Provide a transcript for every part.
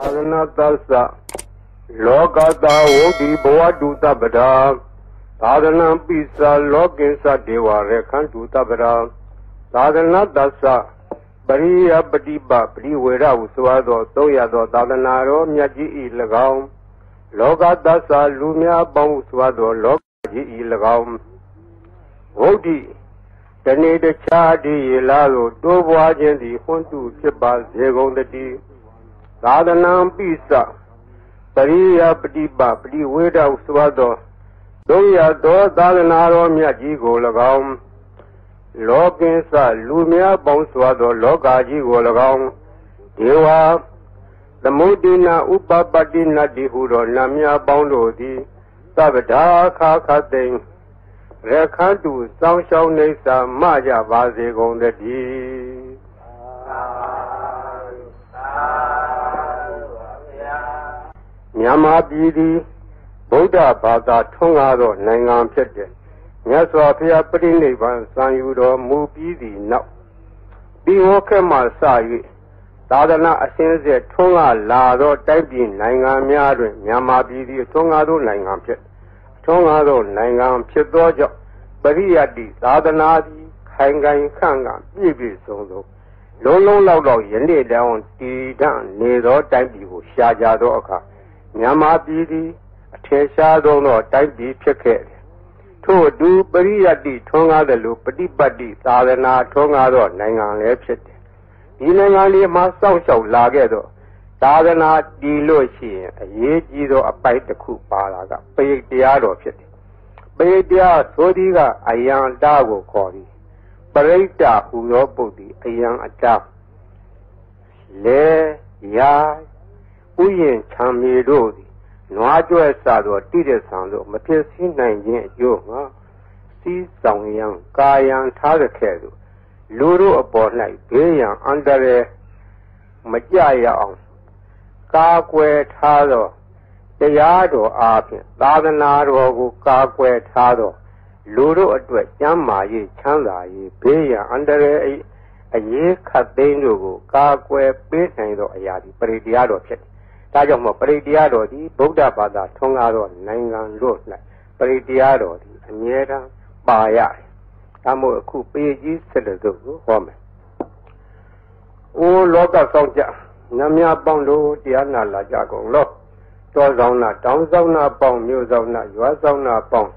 သာသနာသစ္စာလောကတာဝုဒိဘဝတုတပဒာသာသနာပိစာလောကိသဒေဝရခန္တုတပဒာသာသနာသစ္စာပရိယပฏิပပရိဝေရဟုဆိုသောသုံးရသော သာသနာတော်မြတ်ကြီးဤ၎င်းလောကသစ္စာလူများပေါင်းဆိုသောလောကကြီးဤ၎င်းဝုဒိတနေ့တခြားဒီလာသို့တိုးပွားခြင်းသည်ဟွန်းတုဖြစ်ပါစေကုန်တည်း သာသနာပိစပရိယပฏิပပရိဝေဒဟုဆိုသောသုံးရသောသာသနာတော်မြတ်ကြီးကို၎င်းလောကင်းစလူများပေါင်းစွာသော လောကကြီးကို၎င်းဒေဝသမုဒိနာဥပပတ္တိနတ္တိဟုသောနာမည်ပေါင်းတို့သည်သဗ္ဗဒါခါခသိင်ရခန္တုစောင်းရှောင်းနေစာမကြပါစေကုန်တည်း မြန်မာပြည်သည်ဗုဒ္ဓဘာသာထွန်းကားသောနိုင်ငံဖြစ်တဲ့မြတ်စွာဘုရားပြိဋိဘံစံယူတော်မူပြီးသည့်နောက်ပြီးဟောခဲ့မှစ၍သာသနာအစဉ်ဆက်ထွန်းကားလာသောတိုက်ပြည်နိုင်ငံများတွင်မြန်မာပြည်သည်ထွန်းကားသောနိုင်ငံဖြစ်ထွန်းကားသောနိုင်ငံဖြစ်သောကြောင့်ပရိယတ်တိသာသနာသည်ခိုင်ခိုင်ခန့်ခန့်ပြည့်ပြည့်စုံစုံလုံးလုံးလောက်တော့ယနေ့တောင်တည်တံ့နေသောတိုက်ပြည်ကိုရှားကြသောအခါ မြန်မာပြည်သည်အထင်ရှားဆုံးသောတိုက်ပြည်ဖြစ်ခဲ့တယ်ထို့အတူပရိယတ်တိထွန်းကားသလိုပฏิပတ်တိသာသနာထွန်းကားသောနိုင်ငံလည်းဖြစ်တယ်ဒီနိုင်ငံလေးမှာစောင့်ရှောက်လာခဲ့သောသာသနာတည်လို့ရှိရင်အရေးကြီးသောအပိုက်တစ်ခုပါလာကပိဋတရားတော်ဖြစ်တယ်ပိဋတရားဆိုသည်ကအယံတာကိုခေါ်သည်ပရိဋ္ဌဟူသောပုဒ်သည်အယံအတာလေရာ ဥယျင်ခြံမြေတို့သည်နွားကြွယ်စာသောတိရဆံတို့မဖြစ်စည်းနိုင်ခြင်းအကျိုးငါစီးဆောင်ရန်ကာယံထားတဲ့ခဲ့သို့လူတို့အပေါ်၌ဘေးရန်အန္တရာယ်မကြရအောင်ကာကွယ်ထားသောတရားတော်အားဖြင့်သာသနာတော်ကိုကာကွယ်ထားသောလူတို့အတွက်ကျမ်းမာရေးချမ်းသာရေးဘေးရန်အန္တရာယ်အရေးခတ်သိမ်းတို့ကိုကာကွယ်ပေးနိုင်သောအရာဒီပရိတရားတော်ဖြစ်တယ် ဒါကြောင့်မို့ပရိတရားတော်ဒီဗုဒ္ဓဘာသာထွန်းကားသောနိုင်ငံတို့၌ပရိတရားတော်ဒီအမြဲတမ်းပါရတယ်။ဒါမို့အခုပေကြီးဆက်တဲ့သို့ကိုဟောမယ်။အိုးလောကဆောင်ကြနမယပေါင်းတို့တရားနာလာကြကုန်လော။တောဆောင်နာတောင်းဆောင်နာပေါင်းမြို့ဆောင်နာရွာဆောင်နာပေါင်း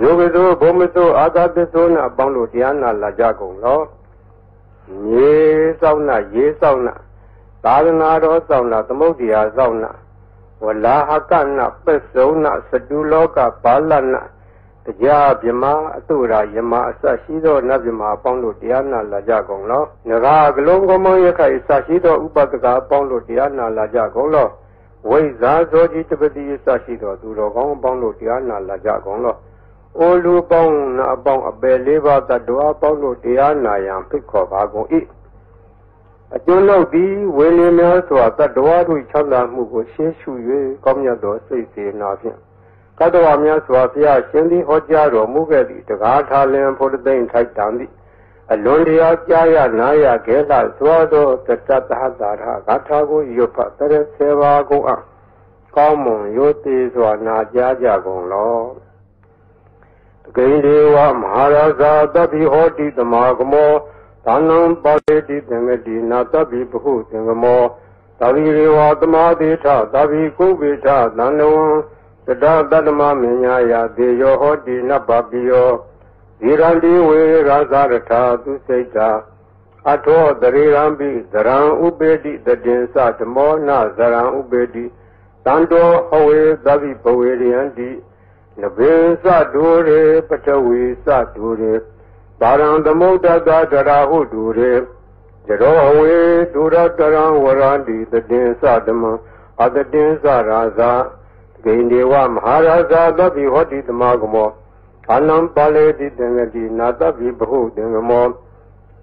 ယောဂသောဘုံမသောအာသာတသောနာပေါင်းတို့တရားနာလာကြကုန်လော။မြေဆောင်နာရေးဆောင်နာ သာသနာတော်ဆောင်နာသမုဒ္ဒရာဆောင်နာဝလာဟကနပစ္စုံနာစတုလောကပါလနာတရားဗြမအတုရာယမအစရှိသောနတ်ဗြမအပေါင်းတို့တရားနာလာကြကုန်လောငရာကလုံးကမောရခိုင်အစရှိသောဥပဒကအပေါင်းတို့တရားနာလာကြကုန်လောဝိဇာဇောကြီးတပတိအစရှိသောသူတော်ကောင်းအပေါင်းတို့တရားနာလာကြကုန်လောအိုလူပေါင်းနာအပေါင်းအပယ်လေးပါးတ attva အပေါင်းတို့တရားနာရန်ဖိတ်ခေါ်ပါကုန်၏ အကျိုးလောက်သည်ဝေလင်းများစွာတတ္တဝါတို့ချမ်းသာမှုကိုရှင်းရှု၍ကောင်းမြတ်သောစိတ်စေနာဖြင့်တတ္တဝါများစွာဘုရားရှင်သည်ဟောကြားတော်မူခဲ့သည့်တကားထာလင်ဖို့သိမ့်ထိုက်တံသည့်အလွန်တရာကြားရနာရခဲလာစွာသောတတ္တသဟတာရဂါထာကိုရွတ်ဖတ်တဲ့ဆေပါကုန်အကောင်းမွန်ရိုသေစွာနာကြားကြကုန်လောတကိဒေဝမဟာရာဇာတပိဟောတိတမကမော သာနံပါတိတိသင်္ကတိနာတပိဘဟုသင်္ကမောသာဝိရေဝသမာတိထသာဝိကုဗေထသန္နဝံသတ္တတတ္တမမညာယသေယောဟောတိနဗ္ဗပိယောဇိရန္တိဝေရာဇရထာသူစိတ်တာအထောတရေရံပိသရံဥပေတိတတင်္စဓမောနဇရံဥပေတိတန္တောဟဝေသဗ္ဗိဘဝေရယံတိနဘေသဒုရေပထဝီသဒုရေ ပါရံသမုဒ္ဒတာတရာဟုတူရေကြရောဝေဒုရတရံဝရန္တိတတင်္စဓမ္မအတတင်္စရာဇာဂိန္ဒေဝမဟာရာဇာတပိဟောတိတမကမောအာနံပါလေတိတံဂတိနာတပိဘဟုတံကမော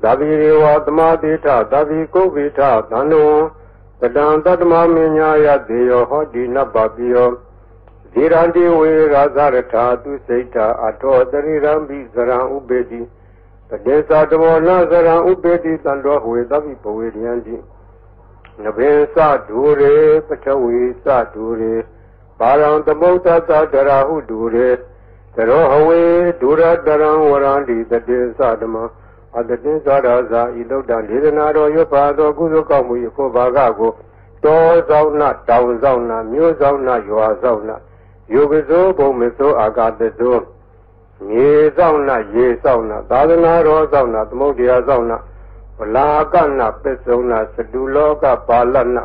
သဗ္ဗိရေဝသမာတိထသဗ္ဗိကုဗ္ဗိထသန္နောတတံတတ္တမမဉ္ဇာယတေယောဟောတိနဗ္ဗပိယောဇိရန္တိဝေရာဇရထာသူစိတ်တာအထောတရိရံပိဇရံဥပေတိ တတေသာတမောနသရံဥပေတိတံတော်ဝေသဗ္ဗိပဝေရယံတိနဘင်စဒူရေပထဝီစဒူရေပါရံသမုဒ္ဒသတရာဟုဒူရေတရောဟဝေဒုရတရံဝရန္တိတတေသဓမ္မအတတိသာရဇာဤလုဒ္ဒဒေသနာတော်ရွတ်ပါသောကုသိုလ်ကောင်းမှု၏ကိုဘာကကိုတောဆောင်နာတောင်ဆောင်နာမြို့ဆောင်နာရွာဆောင်နာယုဂဇောဘုံမသောအာဂတဇော မြေဆောင်နာရေဆောင်နာသာသနာတော်ဆောင်နာသမုဒ္ဒရာဆောင်နာဝလာကနာပစ္စုံနာသတုလောကပါလနာ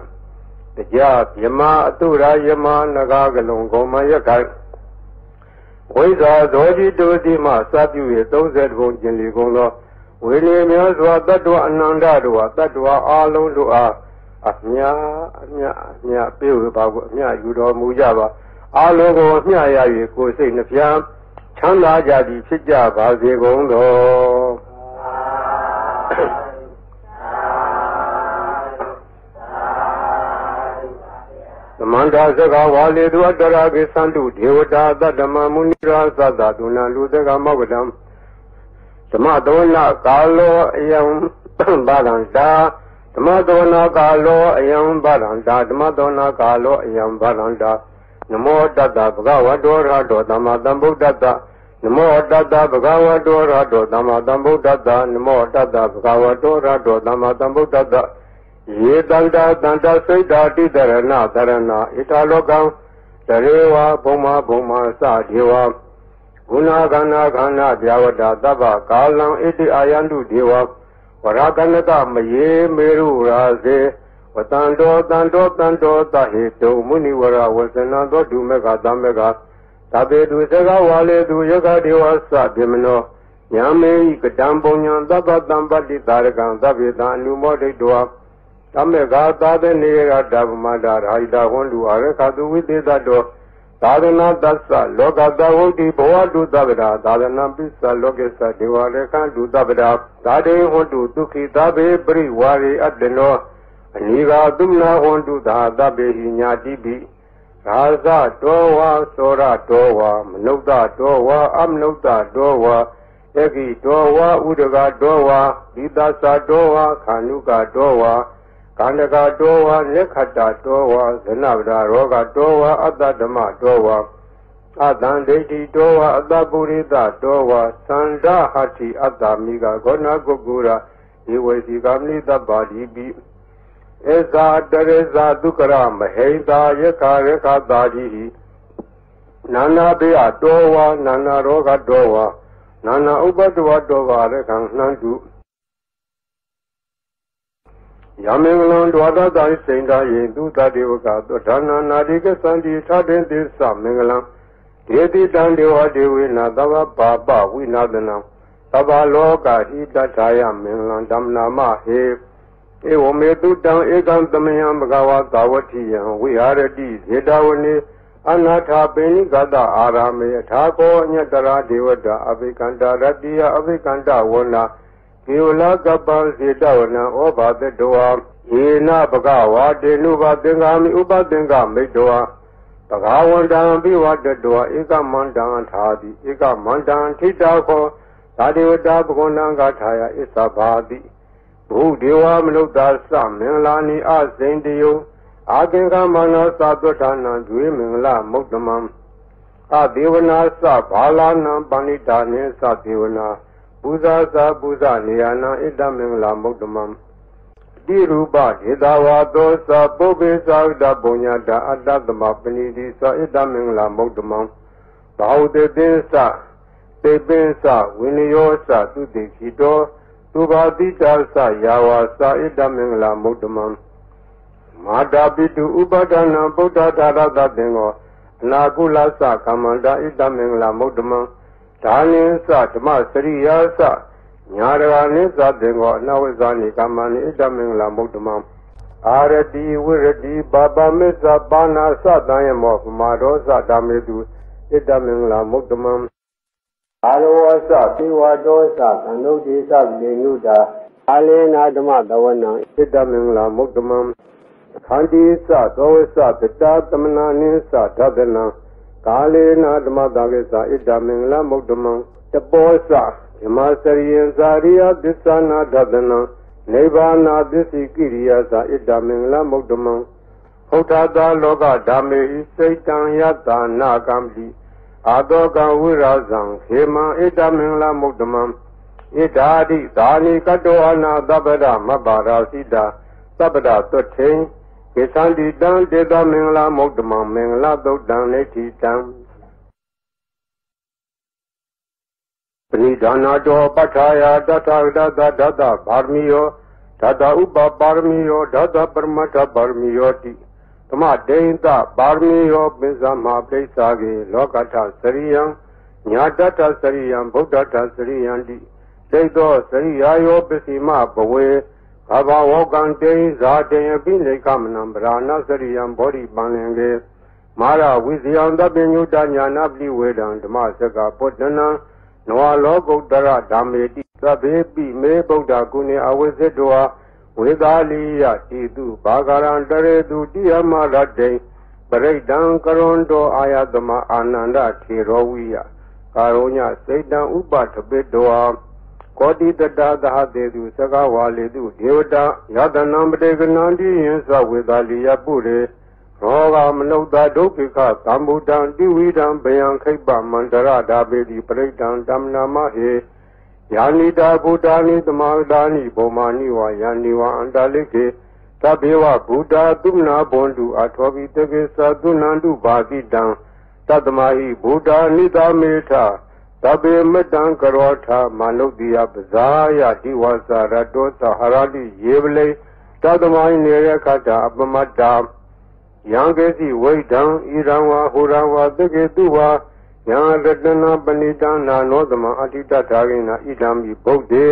တရားမြမအတုရာယမနဂါကလုံကောမယခိုင်ဝိဇာဇောတိတုတိမှစပြု၍30ဘုံကျင်လီကုန်သောဝေလေများစွာတတ္တဝအနန္တတို့ဟာတတ္တဝအလုံးတို့အားအမြအမြအမြပြေဝပါကိုအမြယူတော်မူကြပါအလုံးကိုအမြရ၍ကိုယ်စိတ်နှပြ ချမ်းသာကြသည်ဖြစ်ကြပါစေကုန်သောသမန္တာစကဝါလေသူအတ္တရာကိသန္တုဒေဝတာတတ္တမမုနိရာသတ္တဒုနာလူတကမောကတံဓမ္မသောနာကာလောအယံဘာလန္တာဓမ္မသောနာကာလောအယံဘာလန္တာဓမ္မသောနာကာလောအယံဘာလန္တာ နမောတတ္တဗဂဝတောရတောသမ္မာသမ္ဗုဒ္ဓတ္တနမောတတ္တဗဂဝတောရတောသမ္မာသမ္ဗုဒ္ဓတ္တနမောတတ္တဗဂဝတောရတောသမ္မာသမ္ဗုဒ္ဓတ္တယေတန္တာတန္တာစိတ်တာတိတရဏတရဏဣထာလောကံတရေဝဘုံမဘုံမစဒေဝဂုဏခန္ဓာခန္ဓာဗျာဝတ္တသဗ္ဗကာလံဣတိအာယန္တုဒေဝဝရကနကမယေမေရုရာစေ ဝတံတောတံတောတံတောသဟေတုမုနိဝရဝဇနံသောဒုမေကသမမေကသဗ္ဗေတုသကဝါလေတုယကဒေဝသဗေမနောညာမေကတံပုံညံသဗ္ဗတံပတ္တိတာရကံသဗ္ဗေတံအနုမောဒိတောတမေဃာသာသနေရတဗမတာရာဟိတဟွန်လူအရခတုဝိသေတတောသာသနာတသလောကတဝုတိဘဝတုတဗ္ဗရာသာသနာပိသလောကေသဒေဝရခတုတဗ္ဗရာသာတေဟွန်တုဒုခိသဗေပရိဝါရိအတ္တနော အနိဃာသုမနာဟွန်တုသာသဗ္ဗေဟိညာတိပိရာဇတောဝါသောရတောဝါမနုဿတောဝါအမနုဿတောဝါယကိတောဝါဥဒကတောဝါဒီသသတောဝါခန္ဓုကတောဝါကန္တကတောဝါလက်ခတ္တတောဝါဇနဗဒရောဂတောဝါအတ္တဓမ္မတောဝါအတံဒိဋ္ဌိတောဝါအတ္တပုရိသတောဝါသန္ဓဟတိအတ္တမိကဂောဏကုကုရာဧဝေစီကမနိတ္တပါတိပိ ဧဇာတရေဇာဒုက္ခရမဟိတာယခရခတာကြီးနာနာဘေအတောဝါနာနာရောဂတောဝါနာနာဥပတ္တဝတောဝါရခံနှံတုယမင်္ဂလံဒွါဒတံစိန်တာယေသူတတေဝကသောဒါနနာတိကသံတိထတင်သစ္စမင်္ဂလံဒေတိတံဒေဝဒေဝိနာသဗ္ဗပါပဝိနာသနံသဗ္ဗလောကဟိတထာယမင်္ဂလံဓမ္မနာမဟေ ဧဝမေတုတံဧကံသမယံဘဂဝါသာဝတိယံဝိဟာရတိဇေတဝနေအနာထာပိဏိကတအာရမေထာကောအညတရာဒေဝတာအဘိကန္တာရတ္တိယအဘိကန္တဝနာကေဝလကပ္ပံစေတဝနံဩဘာတတောယေနဘဂဝါတေနုဘသင်္ကာမိဥပသင်္ကာမိတောဘဂဝန္တံပိဝတတောဧကမန္တံသာတိဧကမန္တံထိတာခောသာဒေဝတာဘဂဝန္တံဂါထာယဣသဘာတိ ဘုဒေဝမနုဿာသမင်္ဂလာနိအစိန်တယုအာကင်္ဂမနောသာသွဋ္ဌာနံကျွေမင်္ဂလမုဒ္ဓမံအဒေဝနာသဘာလာနံပဏိတာနေသဒေဝနာပူဇာသာပူဇာနေယနာဣတမင်္ဂလာမုဒ္ဓမံတိရူပဒေတာဝါသောသပုပ္ပေသာဒပုညတာအတ္တသမပဏိတိသဣတမင်္ဂလာမုဒ္ဓမံဘာဝတေသင်္စတေပင်္စဝိနယောစသုတိခိတော သူဘာတိတာသယာဝါသဣတမင်္ဂလာမုဒ္ဓမံမာတာပိတုဥပဒနာဗုဒ္ဓသာရတသင်္ကောအနာကုလသကမ္မန္တာဣတမင်္ဂလာမုဒ္ဓမံဒါနင်းစဓမ္မစရိယာစညာရဂနိသတေကောအနဝိဇာနိကမ္မနိဣတမင်္ဂလာမုဒ္ဓမံအာရတိဝိရတိဘာပမစ္ဆပါဏာသတံယမောပမာဒောသဓမ္မေတုဣတမင်္ဂလာမုဒ္ဓမံ အာရောဝသပိဝတောသသံဃုတိသဗေနုတာအာလေနာဓမ္မတဝနံဣတမင်္ဂလာမုဒ္ဓမံခန္တီသသောဝသတတသမနာနိသဓဒနံကာလေနာဓမ္မတာကိစ္စဣဒ္ဓမင်္ဂလမုဒ္ဓမံတပောစဓမ္မစရိယံဇာရိယသစ္ဆနာဒသနံနိဗ္ဗာနာပစ္စည်းကိရိယာသာဣဒ္ဓမင်္ဂလမုဒ္ဓမံဖုဋ္ဌတာလောကဓမ္မေဟိစိတ်တံယတ္တာနာကံပိ အာတောကံဝိရာဇံခေမံဣဒ္ဓမင်္ဂလမုဒ္ဓမံဣဒာတိသာနိကတောအနာသဗ္ဗဒမပ္ပါရာစိတာသဗ္ဗဒသွတ်ထိန်ကိသန္တိတံတေသမင်္ဂလမုဒ္ဓမံမင်္ဂလသုတ်တံနေတိတံပဏိဒါနာတောပဋ္ဌာယတထာဂတသဒတ္တဗာရမီယောဓာတဥပပါရမီယောဓာတပရမတ္ထပါရမီယောတိ သမဒိဋ္ဌပါရမီယောပိစ္ဆမပိစ္ဆာကေလောကထစရိယံညာတတစရိယံဗုဒ္ဓတစရိယံတိဒိဋ္ဌောစရိယာယောပစ္စည်းမဘဝေဘာဘဝကံတေဇာတေယပိနေကမနံဗရာဏစရိယံဘောဓိပန္လင်ကေမာရဝိဇယံတပညုတညာနာပတိဝေဒံဓမ္မစကပုတ္တနံနဝလောကုတ္တရဓမ္မေတိသဗ္ဗေပိမေဗုဒ္ဓကုဏေအဝိဇ္ဇတော ဝေသာလိယတိတုဘာဂရံတရေတုတိယမရတေပရိဒံကရွန်တောအာယတမအာနန္ဒထေရောဝိယကာရောညစိတ်တံဥပထပိတောကောတိတတသဟတေတုသကဝါလေတုဒေဝတာယတနံပတေကနံတိယံသဝေသာလိယပုရေရောဂမနုဿဒုက္ခိခသံဗုဒ္ဓံတိဝိဒံဘယံခိပ္ပမန္တရဒါပေတိပရိဒံတမ္နာမဟေ ယာနိတာဘုဒ္ဓာနိသမာဒာနိဘောမာနိဝါယာနိဝါအန္တလိကေသဗ္ဗေဝဘုဒ္ဓသုမနာဘွန်တုအထောပိတကေသသုနန္တုဘာတိတံသတ္တမဟိဘုဒ္ဓနိသမေထသဗ္ဗေမတံကရောထမနုဿိယပဇာယတိဝါစာရတောသဟရတိယေဝလေသတ္တမဟိနေရခတအပမတ္တာယံကေစီဝိဒံဣရံဝါဟူရံဝါသကေတုဝါ ယံရတနာပဏိတံနာနောသမအဋ္ဌတထာဂိနာဣဒံမိဗုဒ္ဓေ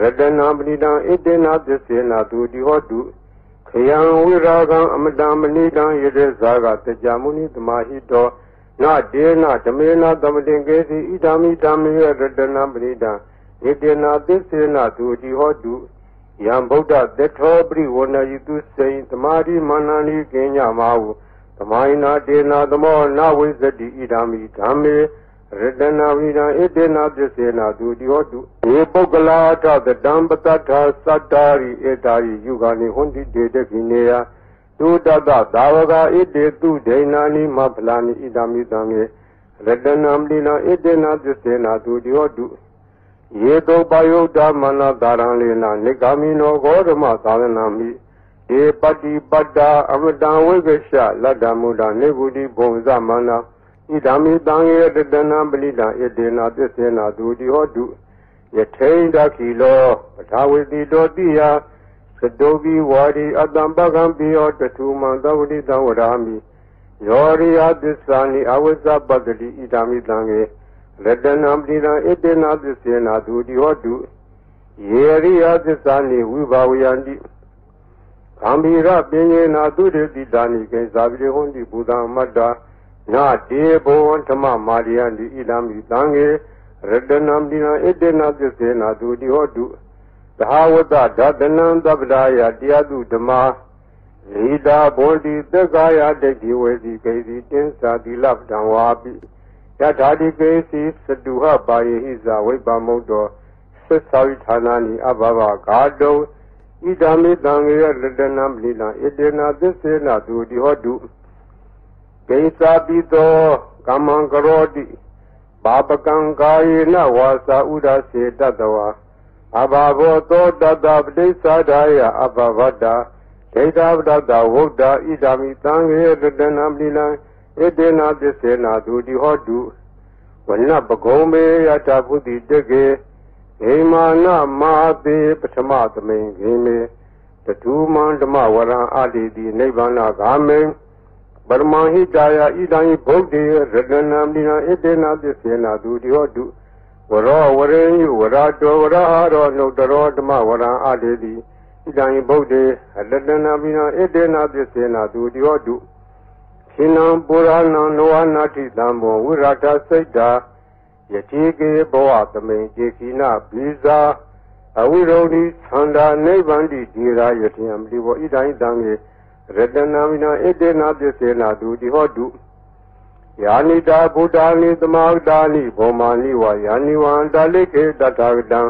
ရတနာပဏိတံဣတေနာသစ္စေနာသူတိဟောတုခယံဝိရာဂံအမတံမဏိတံယတေဇာကတကြမုနိသမာဟိတောနာဒေနာဓမေနာသမတင်ကေစီဣဒံမိဓမ္မေရတနာပဏိတံဣတေနာသစ္စေနာသူတိဟောတုယံဗုဒ္ဓသတ္ထောပရိဝဏယိတုစိန်သမာဓိမာနနိကင်းညမာဟုသ မိုင်းနာတေနာသမောနဝိဇ္ဇတိဣဒာမိဓမ္မေရတနာဝိဒံဣတေနာပစ္စေနာသူတိဟောတုေပုဂ္ဂလာထသတံပတ္ထာသတ္တာရိဧတာရိယုဂာနိဟွန်တိတေတခိနေယသုတတသာဝကဣတေတုဒိဏာနိမဖလာနိဣဒာမိတံေရတနာမလိနာဣတေနာပစ္စေနာသူတိဟောတုယေတောပယုဒ္ဓမနတာရံလေနာနိဂာမိနောဂောဓမသာသနာမိေ ပတိပတ္တာအမတံဝိကရှလတ္တမုဒ္ဒနေဗုတိဘုံသမန္နာဣဒာမိတံယေတတနာပလိတံဣတေနာသစ္စေနာသူတိဟောတုယထိန်တခိလောပထာဝေတိတောတိယသတောပိဝါရိအတံပကံပိယောတထုမံသဝတိတံဝရာမိယောရိယသစ္စာနိအဝိဇ္ဇပတ္တိဣဒာမိတံယေရတနာပလိတံဣတေနာသစ္စေနာသူတိဟောတုယေရိယသစ္စာနိဝိဘာဝယန္တိ သံဘိရပင်ယေနာသုတေတိတာနိကေဇာပိဟွန်တိဘုဒ္ဓမတ္တာနာတေဘောဓမ္မမာရိယံတိဣဒံမိသံဃေရတနံပိနဣတေနသစ္စေနာသူတိဟောတုသဟဝတ္တဓတနံသဗ္ဗဒါယတရားသူဓမ္မလိတာဘောတိသက္ကာယဒိဋ္ဌိဝေစီကေစီတင်းစာတိလပ္ပံဝါပိယထာတိကေစီသတုဟပါယေဟိဇာဝိပ္ပမုတ်တောသစ္စာဝိဌာနာနိအဘဘဂါတုံ ဣဒာမိတံငေရတတနာပလိလံဣတေနာသစ္စေနာသူတိဟောတုဂိသာပိသောကမ္မံကရောတိပါပကံကာယေနဝါစာဥဒစေတတဝါအဘာဘောသောတတပဋိစ္ဆာဒာယအဘဗတ္တာဒိဋ္ဌပတ္တဝုဒ္ဓဣဒာမိတံငေရတတနာပလိလံဣတေနာသစ္စေနာသူတိဟောတုဝနပဂုံမေယတပုတိတကေ ဟိမာနမာတိပထမသမိန်ခေမေတထုမံဓမ္မဝရံအာတိတိနိဗ္ဗာန်ဂာမေပရမဟိတာယဣဒံဘုဒ္ဓေရတနာမိနာဣတေနာပစ္စေနာသူတိဟောတုဝရောဝရေယဝရတောဝရဟာရောနှုတ်တော်ဓမ္မဝရံအာတိတိဣဒံဘုဒ္ဓေရတနာမိနာဣတေနာပစ္စေနာသူတိဟောတုခိနံပုရဏံနောနာတိတံဘောဝိရတစိတ်တာ ယတိကေဘောသမိန်ကျေခိနဘိဇာအဝိရုဒိသန္တာနိဗ္ဗန္တိဒီရာယတိယံပတိဘောဣဒိုင်းတံေရတနာမိနာဣတေနာပစ္စေနာသူတိဟောတုယာနိတာဗုဒ္ဓာနိသမာဝတာနိဘောမာနိဝါယာနိဝံတာလိခေတထာဂတံ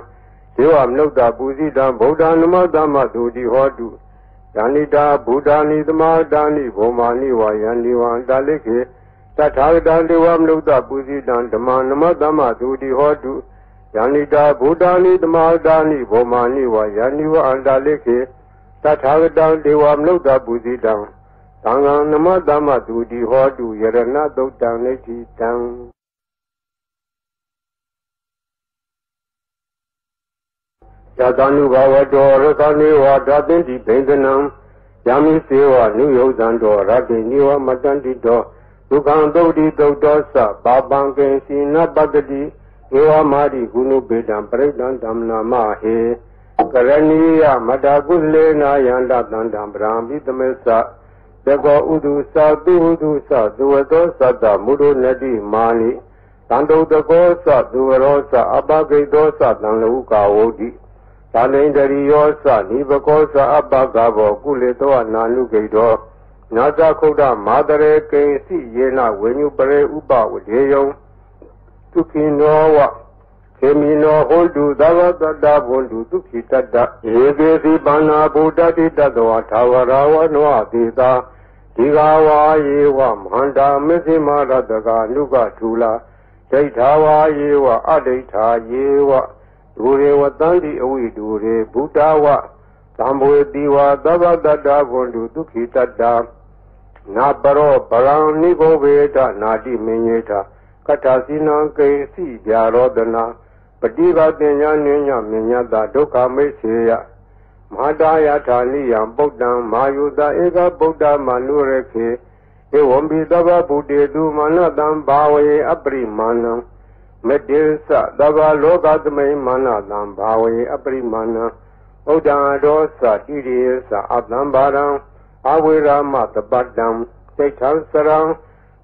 ဇေဝမနုဿပူဇိတံဗုဒ္ဓနမသမ္မသူတိဟောတုယန္တိတာဘုဒ္ဓနိသမာတာနိဘောမာနိဝါယန္တိဝံတာလိခေတ ထာဂတံဒေဝမနုဿပူဇိတံဓမ္မနမသမ္မသူတိဟောတုယန္တိတာဘုဒ္ဓနိသမာတာနိဘောမာနိဝါယန္တိဝံအန္တာလိခေတထာဂတံဒေဝမနုဿပူဇိတံသံဃံနမသမ္မသူတိဟောတုယရဏသုတ်တံနိဋ္ဌိတံယတ ानु ဘဝတောရကနေဝဓာတိတိဘိန္ဒနံယမိစေဝနုယုဇံတောရတိနိဝမတန္တိတော ဒုက္ခံသုတ်တိသုတ်တောသဘာပံကေစီနပတ္တိဧဝမာတိကုဏုပေတံပရိဒံဓမ္မနာမဟေကရဏီယမတကုလေနာယန္တတန္တံပရံပိသမေသသကောဥဒုသသုဥဒုသသဝတောသတ္တမုဒုနတိမာနိတန္တုတကောသသူဝရောသအပဂိတောသတံလူကာဝတိသာလိန္ဒရိယောသနိဘကောသအပကဘောကုလေတောနာနုဂိတော နာသခုဒ္ဓမာတရေကိဉ္စီယေနဝေညုပရေဥပဝဒေယံသုခိနောဝခေမိနောဟောတုသဝတ္တဘွန်တုသုခိတတ္တဧကေစီပန္နာဘုဒ္ဓတိတတ္တဝထာဝရဝနောတိတာဒီဃဝါယေဝမန္တာမစ္စိမာရတကနုကထူလာဒိဋ္ဌာဝါယေဝအဒိဋ္ဌာယေဝဒူရေဝတန္တိအဝိဒူရေဘုဒ္ဓဝသံဘဝတိဝသဗ္ဗတတ္တဘွန်တုသုခိတတ္တ နာပရောပရံနိဘောဝေတနာတိမင်းယေထကထာစီနံကေစီဗျာရောဒနာပฏิဘာတင်ညာနိညာမြညာတာဒုက္ခမိတ်စေယမဟာတာယထာနိယံပုဒ္ဒံမာယုတဧကဗုဒ္ဓမနုရခေဧဝံဘိတဗ္ဗဗုတေတုမနတံဘာဝေအပရိမာဏံမတေသသဗ္ဗလောကသမိမာနတံဘာဝေအပရိမာဏံဥဒ္ဒံဒောသတိရိသအတံဘာရံ အဝေရာမတပတ္တံစိတ်ထံစရံ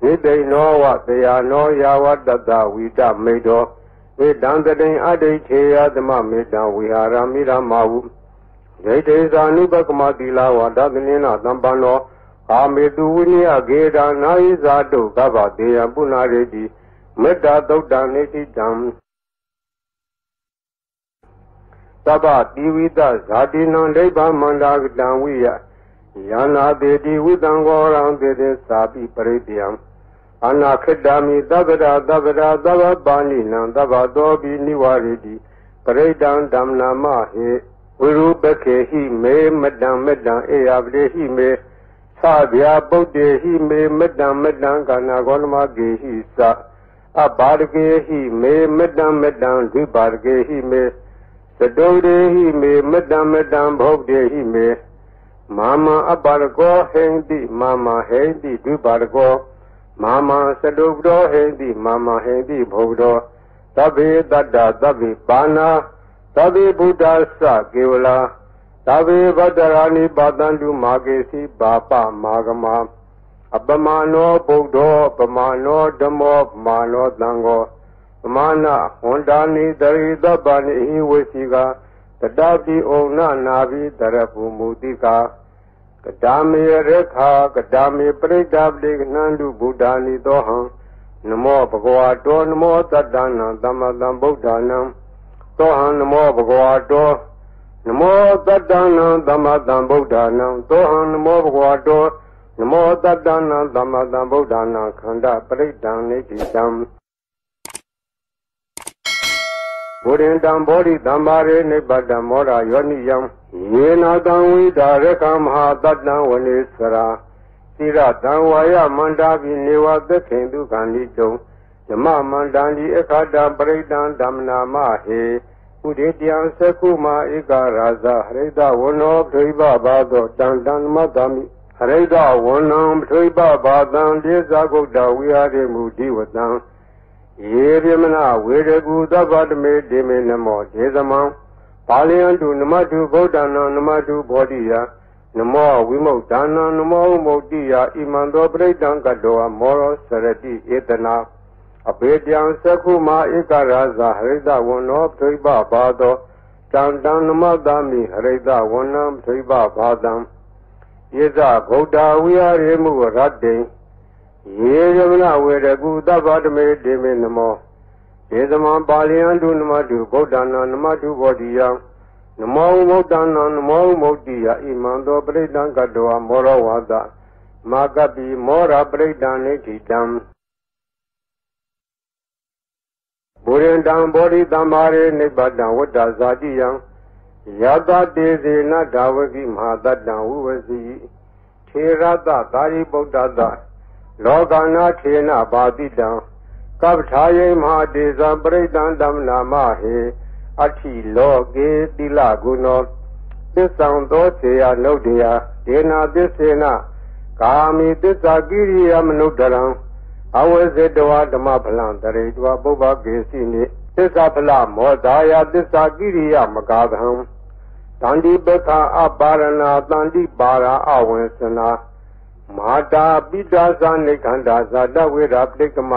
ဝိတိနောဝတရားနောယာဝတတဝိတမေတောဧတံတတိအဋ္ဌိထေယသမမေတံဝိဟာရမိရမဟုဒိဋ္ဌိသာနုပကမတိလာဝဒသနိနာသံပန္နောကာမေတုဝိနိယဂေဒာနာယိဇာတုကဗ္ဗတေယပုဏ္ဏရေတိမေတ္တာသုတ်တံနေတိတံသဗ္ဗတိဝိတဇာတိနံဒိဗ္ဗမန္တာကတံဝိယ ယန္နာတေတိဝိတံဂောရံတေတေသာပိပရိတယံအနာခိတမိသဗ္ဗရာသဗ္ဗရာသဗ္ဗပါဏိနံသဗ္ဗတောပိနိဝရတိပရိတံဓမ္မနာမဟေဝိရုပခေဟိမေမတံမတံအေယပတိဟိမေသဗျာပုတ်တေဟိမေမတံမတံကာနာဂောလမကေဟိသအဘာရကေဟိမေမတံမတံဒိဘာရကေဟိမေသတုတေဟိမေမတံမတံဘုတ်တေဟိမေ မာမအပါရကောဟိန္တိမာမဟိန္တိဒိဘာရကောမာမသတုပ္တောဟိန္တိမာမဟိန္တိဘုဒ္ဓသဗ္ဗေတတ္တသဗ္ဗေပါဏာသဗ္ဗေဘုဒ္ဓသကေဝလာသဗ္ဗေဗတ္တရာနိပါတံတုမာကေစီဘာပမာဂမအပမနောဗုဒ္ဓောပမနောဓမ္မောပမနောသံဃောပမာဏဟွန်တာနိတရိသဗ္ဗနိဟိဝေစီကာ တတပိဩနနာဘိတရပုမူတိကာကတာမေရခာကတာမေပရိဒပတိကနန္တုဗုဒ္ဓာနိသောဟံနမောဘဂဝါတောနမောတတ္တနာသမ္မတံဗုဒ္ဓနာံသောဟံနမောဘဂဝါတောနမောတတ္တနာသမ္မတံဗုဒ္ဓနာံသောဟံနမောဘဂဝါတောနမောတတ္တနာသမ္မတံဗုဒ္ဓနာခန္ဓာပရိဒံနေတိတံ ဘုရင်တံဘောဓိတံမာရေနိဗ္ဗတမောရယောနိယံယေနာတံဝိဒါရကမဟာတတ္တံဝနေစရာသီရတံဝါယမန္တာပိနေဝသခင်ဒုက္ခဏိတုံဓမ္မမန္တံဒီအခါတံပရိဒံဓမ္မနာမဟေဥဒေတံသကုမာဧကရာဇဟရိတဝနောဒိဗဘာသောတံတံမတ္တမိဟရိတဝနံပထွိပဘာတံဒေဇဂုတ်တဝိဟာရေမူဒီဝတံ ရေပြမနာဝေရကူသဗ္ဗတမေဒေမေနမောဒေသမံပါဠိယံတုနမတုဗုဒ္ဓနာနမတုဘောဓိယနမောဝိမု ക്ത နာနမောမုတ်တိယဣမံသောပရိတံကတောမောရောစရတိဧတနာအဘေတံသက္ခုမဧကရာဇဟရိတဝန္နောပြိပဘာသောတံတံနမတမိဟရိတဝန္နံပြိပဘာတံယေဇဗုဒ္ဓဝိဟရေမှုရတ္တိ ယေယမနဝေရကုသဗ္ဗတမေဒေမေနမောေသမံပါဠိယံတုနမတုဗုဒ္ဓနာနမတုဘောဓိယံနမောဗုဒ္ဓနာနမောမုတ်တိယဣမံသောပရိဒံကတ္တဝမောရဝါဒမာကပိမောရပရိဒံနိဋ္ဌိတံဘူရင်တံဘောဓိတံမာရေနိဗ္ဗတံဝတ္တဇာတိယံယတတေဇေနဒါဝကိမဟာတတံဝုဝစီထေရတသာရိပုတ္တသ လောကနာထေနပါတိတံကပ္ပထာယိမဟာတေဇံပရိဒံဓမ္မနာမဟေအထိလောကေတိလဂုဏောသစ္ဆံသောစေယနုဒ္ဒယဒေနာသစ္စေနကာမိသစ္စာကိရိယမနုဒ္ဒရံအဝေစေတဝဓမ္မဖလံတရေတဝပုဗ္ဗကေစီနိသစ္စာဖလမောဒါယသစ္စာကိရိယမကာသံတန္တိပခအပါရဏတန္တိပါရာအဝေစနာ မာတာပိတာဇာနိခန္ဓာဇာတဝေရာပဋိကမ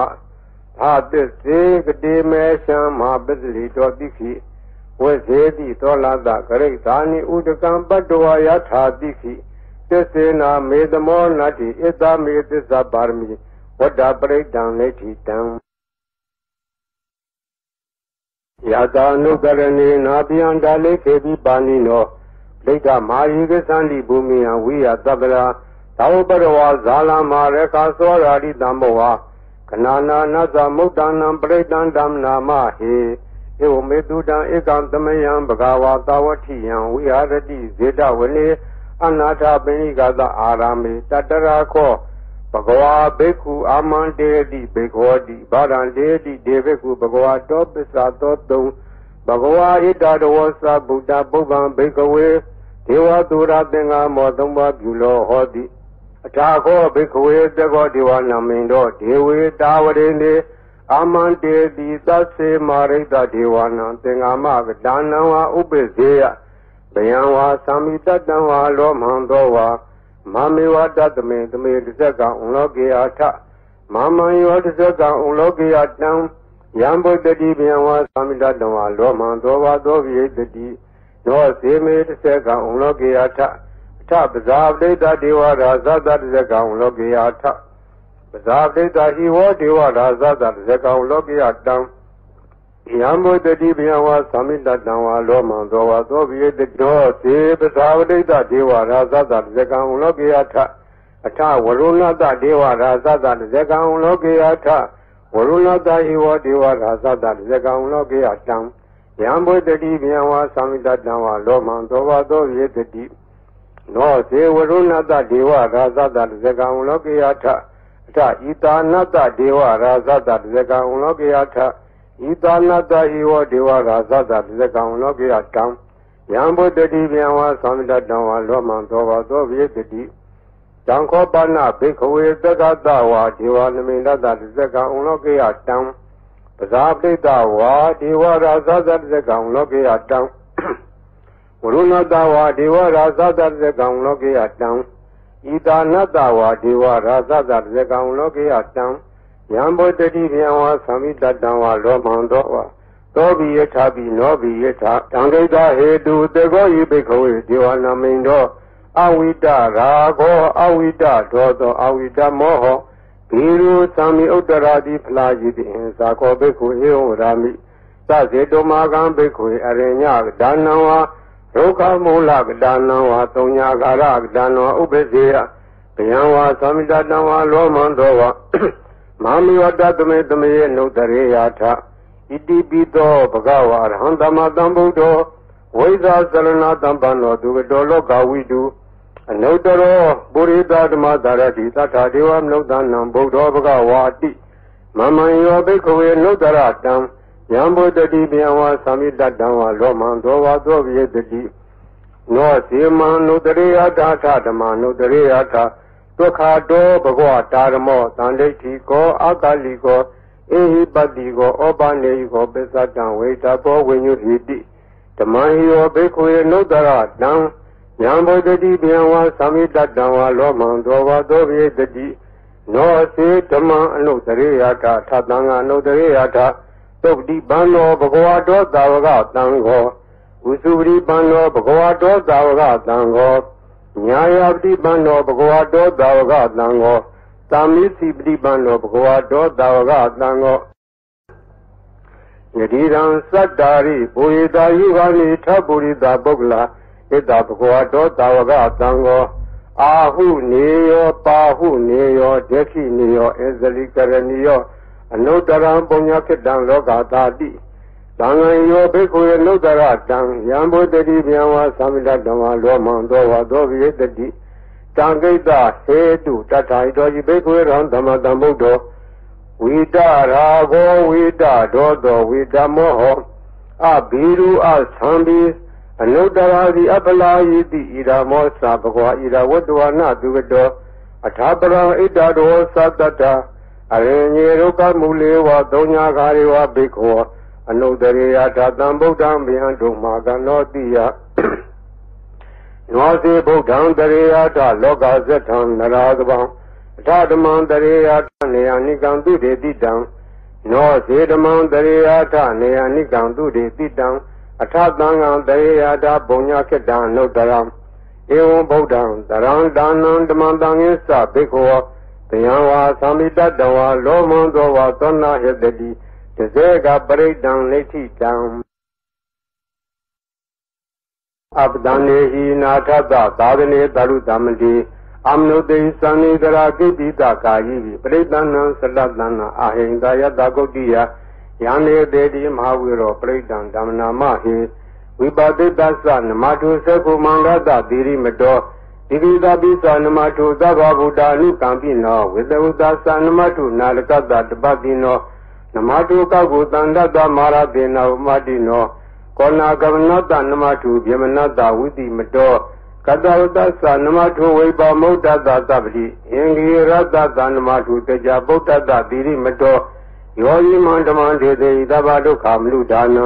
သာသစ္စေကတိမေရှံမဟာပစ္စလိတောတိခိဝေဇေတိသောလတဂရိသာနိဥဒကံပတ္တဝါယထာတိခိသစ္စေနာမေသမောနတ္တိဣတမေသစ္စာပါရမီဝတ္တပရိဒံနေတိတံယတာနုကရဏေနာပိယံဒါလေခေတိပါဏိနောလိကမာယိကသန္တိဘူမိယဝိယတပ္ပရာ သောပရဝါဇာလမာရခသောရာတိတံဘောဝါကနာနာနသမုဒ္ဒနာပရိဒံဓမ္မနာမဟေဧဝမေတုတံဧကံသမယံဘဂဝါတာဝတိယံဝိဟာရတိဇေတဝနေအနာထပိဏိကသအာရမေတတရာခောဘဂဝါဘိက္ခုအာမန္တေတိဘေခောတိဗာရံတေတိဒေဘိက္ခုဘဂဝါတောပစ္စာတောတုံဘဂဝါဣတတဝသဗုဒ္ဓပုဗ္ဗံဘိကဝေဒေဝသူရသင်္ဃမောသုံးပါးပြုလောဟောတိ အထာခောဘိကဝေတကောဒေဝနာမိန်တော်ဒေဝေတာဝရိနေအာမန္တေတိသစ္စေမာရိတဒေဝနံသင်္ဃမကဒါနံဝါဥပ္ပဇေယဗယံဝါသံမိတတံဝါလောမံသောဝါမမေဝတတမေသမေတဇက်ကံဥလောကေယထမမံယောတဇက်ကံဥလောကေယတံယံဘုဒ္ဓတိဗယံဝါသံမိတတံဝါလောမံသောဝါသောဝိယတတိသောစေမေတဇက်ကံဥလောကေယထအ ထပဇာပဋိတဒေဝရာသတ္တဇက်ကံဥလောကေယထပဇာပိတ္တာဟိဝောဒေဝရာဇတဇကံလောကိယတံယံဘုဒ္ဓတိဘယဝါသမိတတံဝါလောမံသောဝါသောဘိယတတောသေပဇာဝတိတ္တဒေဝရာဇတဇကံလောကိယထအထဝရုဏတဒေဝရာဇတဇကံလောကိယထဝရုဏတဟိဝောဒေဝရာဇတဇကံလောကိယတံယံဘုဒ္ဓတိဘယဝါသမိတတံဝါလောမံသောဝါသောဘိယတတိ နောသေဝရုဏတဒေဝရာဇတဇကံလောကိယထထဤတာနတ္တဒေဝရာဇတတဇကံဥလောကေယထဤတာနတ္တဟိဝဒေဝရာဇတတဇကံဥလောကေယတံယံဘုဒ္ဓတိဗျံဝါသံတတံဝါလောမံသောဘာသောဝိတတိတံခောပနဘိခဝေသက္ကတဝါဒေဝနမိန္ဒတတဇကံဥလောကေယတံပဇာပိတဝါဒေဝရာဇတတဇကံဥလောကေယတံ ဝရုဏတဝါဒေဝရာဇတတဇကံဥလောကေယတံဤတာနတ္တဝါဒေဝရာဇသတဇကံလောကေယတံယံဘောတတိဗျံဝါသမိတတံဝါလောမံသောဝါသောဘိယထာဘိနောဘိယထာတံဒိဋ္ဌဟေတုတေကောဤဘိခဝေဒေဝနာမိန်သောအဝိတရာဂောအဝိတဒောသောအဝိတမောဟဘီရုသံမိဥတ္တရာတိဖလာယိတိဟင်သာခောဘိက္ခုဧဝရာမိသဇေတောမာကံဘိက္ခုအရိညဒါနံဝါ ဒုက္ခမူလကဒါနံဝါသုံးညာကာရကဒါနံဝဥပ္ပစေယဗျံဝါသမိတတံဝါလောမန္တောဝမာမိဝတ္တသမေသမေနုတရေယာထဣတိပိသောဘဂဝါရဟံသမတံဗုဒ္ဓောဝိဇာသရဏတံပန္နောသူကတော်လောကဝိတုအနုတ္တရောပုရိသဓမ္မသာရတိသတ္ထာဒေဝမနုဿနံဗုဒ္ဓောဘဂဝါတိမမံယောဘိက္ခဝေနုတ္တရတံ ယံဘုဒ္ဓတိဗျံဝါသမိတတံဝါလောမံသောဝါသောဝိတတိနောစေမံနုတရေယတာထဓမ္မနုတရေယတာဒုက္ခတောဘဂဝတာရမောသန္ဒိဋ္ဌိကောအာကလိကောအေဟိပတ္တိကောဩပနေယကောပစ္စတံဝေတဘောဝိညုတိတိဓမ္မဟိယောဘေခွေနုတရတံဉာဏ်ဘုဒ္ဓတိဗျံဝါသမိတတံဝါလောမံသောဝါသောဝိတတိနောစေဓမ္မအနုတရေယတာထသံဃအနုတရေယတာ သုတ်တိပန္နောဘဂဝတောသာဝကတံဃောဥစုပရိပန္နောဘဂဝတောသာဝကတံဃောညာယပတိပန္နောဘဂဝတောသာဝကတံဃောသာမိစီပတိပန္နောဘဂဝတောသာဝကတံဃောယတိရံသတ္တာရိဘူရိတာယုဂာနိထပုရိတာပုဂ္ဂလာဣတ္တဘဂဝတောတာဝကသံဃောအာဟုနေယောပါဟုနေယောဒက္ခိနေယောအဇလိကရဏီယော အနုတရံပုံညာခိတံလောကသာတိသံဃံယောဘိက္ခုယနုတရတံယံဘုတတိဗျံဝါသမိတတံဝါလောမံသောဝါသောဝိတတိတံဂိတဟေတုတထာဣတောဤဘိက္ခုယရံသမတံဗုဒ္ဓောဝိတရာဂောဝိတဒောသောဝိတမောဟောအဘိရုအသံဘိအနုတရာတိအပလာယိတိဣဒာမောသဘဂဝါဣဒဝတ္တဝနာသူဝတောအထာပရံဣဒတောသတ္တတ အရင်ညေရုကမူလေဝသုံးညာခါရေဝဘိက္ခောအနုတရေယထာတံဗုဒ္ဓံဗျံဒုမာကနောတိယနောစေဗုဒ္ဓံတရေယထလောကဇထံနရာကပံအထဓမ္မံတရေယထနေယနိကံသူတေတိတံနောစေဓမ္မံတရေယထနေယနိကံသူတေတိတံအထသံဃံတရေယထဘုံညာခေတ္တံနုတရံဧဝံဗုဒ္ဓံတရံဒါနံဓမ္မံတံယေသဘိက္ခော တယံဝါသမိတတဝါလောမံသောဝါသောနာဟတတိတစေကပရိဒံလိဋ္ဌိတံအပဒံနေဟိနာထသသာသနေတရုတမတိအမနုတေသံနေကရာကိပိတကာယိပရိဒံနံသလတနာအာဟိန္ဒယတဂုတ်တိယယံနေတေတိမဟာဝိရောပရိဒံဓမ္မနာမဟိဝိပါတိတသနမတုသကုမန္တတသီရိမတော ဣတိသပိသနမတုသဗ္ဗဗုဒ္ဓ ानु ကံပိနောဝိတဝုတသနမတုနာလကတတပတိနောနမတုကောက်ကိုတန္တတမာရတေနဝမတိနောကောနာကမနတနမတုဗျမနတဝိတိမတောကတဝတ္တသနမထုဝိပါမௌတတသဗ္ဗတိအင်္ဂိရတသနမထုတေကြဗုဒ္ဓတတိရိမတောယောဤမန္တမံဒေသေသဗ္ဗဒုက္ခမလူဒါနံ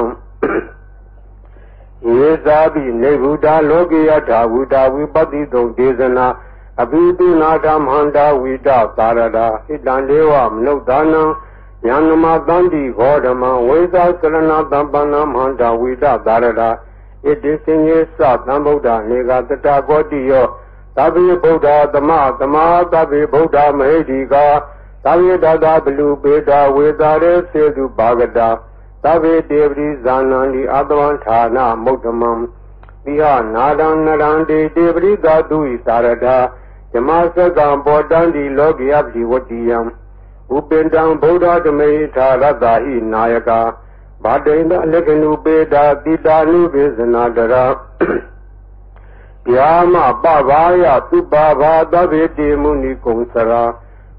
ယေသာပိနေဗုဒ္ဓလောကိယထာဝုဒဝိပတိတုံဒေသနာအဘိဓုနာဓမ္မန္တာဝိတသာရတာဣတံဒေဝမနုဿာနံညာနမတန္တိခောဓမ္မဝိသကရဏတမ္ပန္နမန္တာဝိတသာရတာဣတိစင်ယေသသံဗုဒ္ဓနေကတတကောတိယောသဗ္ဗေဗုဒ္ဓသမသမာသဗ္ဗေဗုဒ္ဓမဟိတိကာသဗ္ဗေတတဘလူပေတာဝေတာရေစေတုဘာဂတာ သဗ္ဗေတေပရိဇာနံဒီအတဝံဌာနမုဒ္ဓမံတိဟနာဒံနရံတေတေပရိသတုဣသာရတာဓမ္မစကံပေါ်တံဒီလောကိယပိဝတိယံဥပင်တံဗုဒ္ဓဓမေထာရတ္တာဟိနာယကာဘာတိန္တလက္ခဏုပေတာတိတာနုပိစနာတရာဗျာမပဘာယသုပါဘာသဗ္ဗေတိမုနိကုံစရာ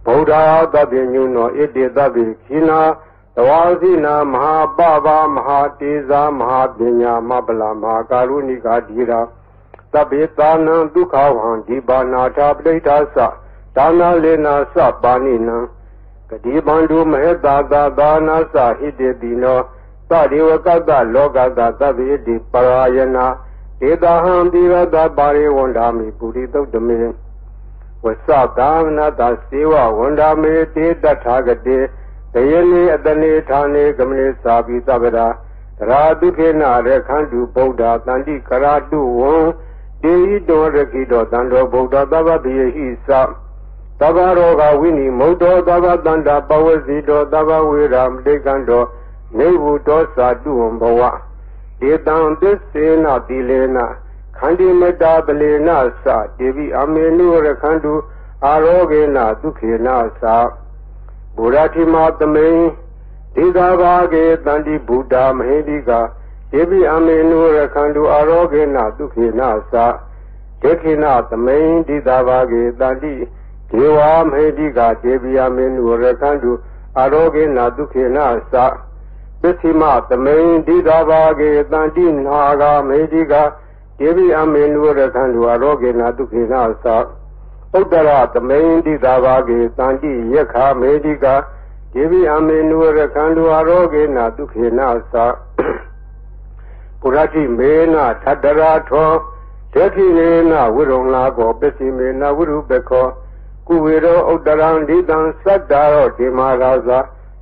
ဗုဒ္ဓသဗ္ဗညုနောဣတိသဗ္ဗေခိနာ တဝါစီနာမဟာပဘာမဟာတေဇာမဟာပညာမပလမဟာကာရုဏိကာဓိရာသဗ္ဗေသာနံဒုက္ခဝံဒီပါနာထာပဋိဋ္ဌာသဒါနာလေနာသပါဏိနံကတိပန္တုမဟေတာသာသာနာသဟိတေတိနောသဒေဝကတ္တလောကတသဗ္ဗေတိပရာယနာဒေတာဟံတိရတပါရိဝန္ဒာမိပုရိသုတ်တမေဝသသာမနတစေဝဝန္ဒာမေတေတထာဂတေ တယနေအတနေဌာနေကမနေသာပိသဗ္ဗရာသရာတုခေနရခန္တုဗုဒ္ဓတန္တိကရာတုဝံတေဤတောရခိတောတန္တောဗုဒ္ဓသဗ္ဗပိယဟိသသဗ္ဗရောဂဝိနိမုတ်တောသဗ္ဗတန္တာပဝစီတောသဗ္ဗဝေရာမတိကံတောနေဝုတောသာတုဝံဘဝဒေတံသစ္စေနတိလေနခန္တိမတ္တာပလေနသဒေဝိအမေနုရခန္တုအာရောဂေနဒုခေနသ ဘုရားတိမသမိန်ဒေသာဘာဂေတန္တိဗုဒ္ဓမဟိတိကဒေဝိအမေနုရခန္တုအာရောဂေနဒုခေနသဒေခိနသမိန်ဒေသာဘာဂေတန္တိဒေဝမေတိကဒေဝိယမေနုရခန္တုအာရောဂေနဒုခေနသသစ္စိမသမိန်ဒိသာဘာဂေတန္တိနာဂာမေတိကဒေဝိအမေနုရခန္တုအာရောဂေနဒုခေနသ ဥတ္တရသမိန်ဒိသာဘာဂေတန္တိယက္ခာမေတိကဒေဝိအမေနုရခန္တုအာရောဂေနဒုခေနသပုရတိမေနထတရာထောဒက္ခိနေနဝိရုံလာကောပစ္စည်းမေနဝိရုပခောကုဝေရောဥတ္တရံဒိတံသတ္တာရောဒီမာရာဇာ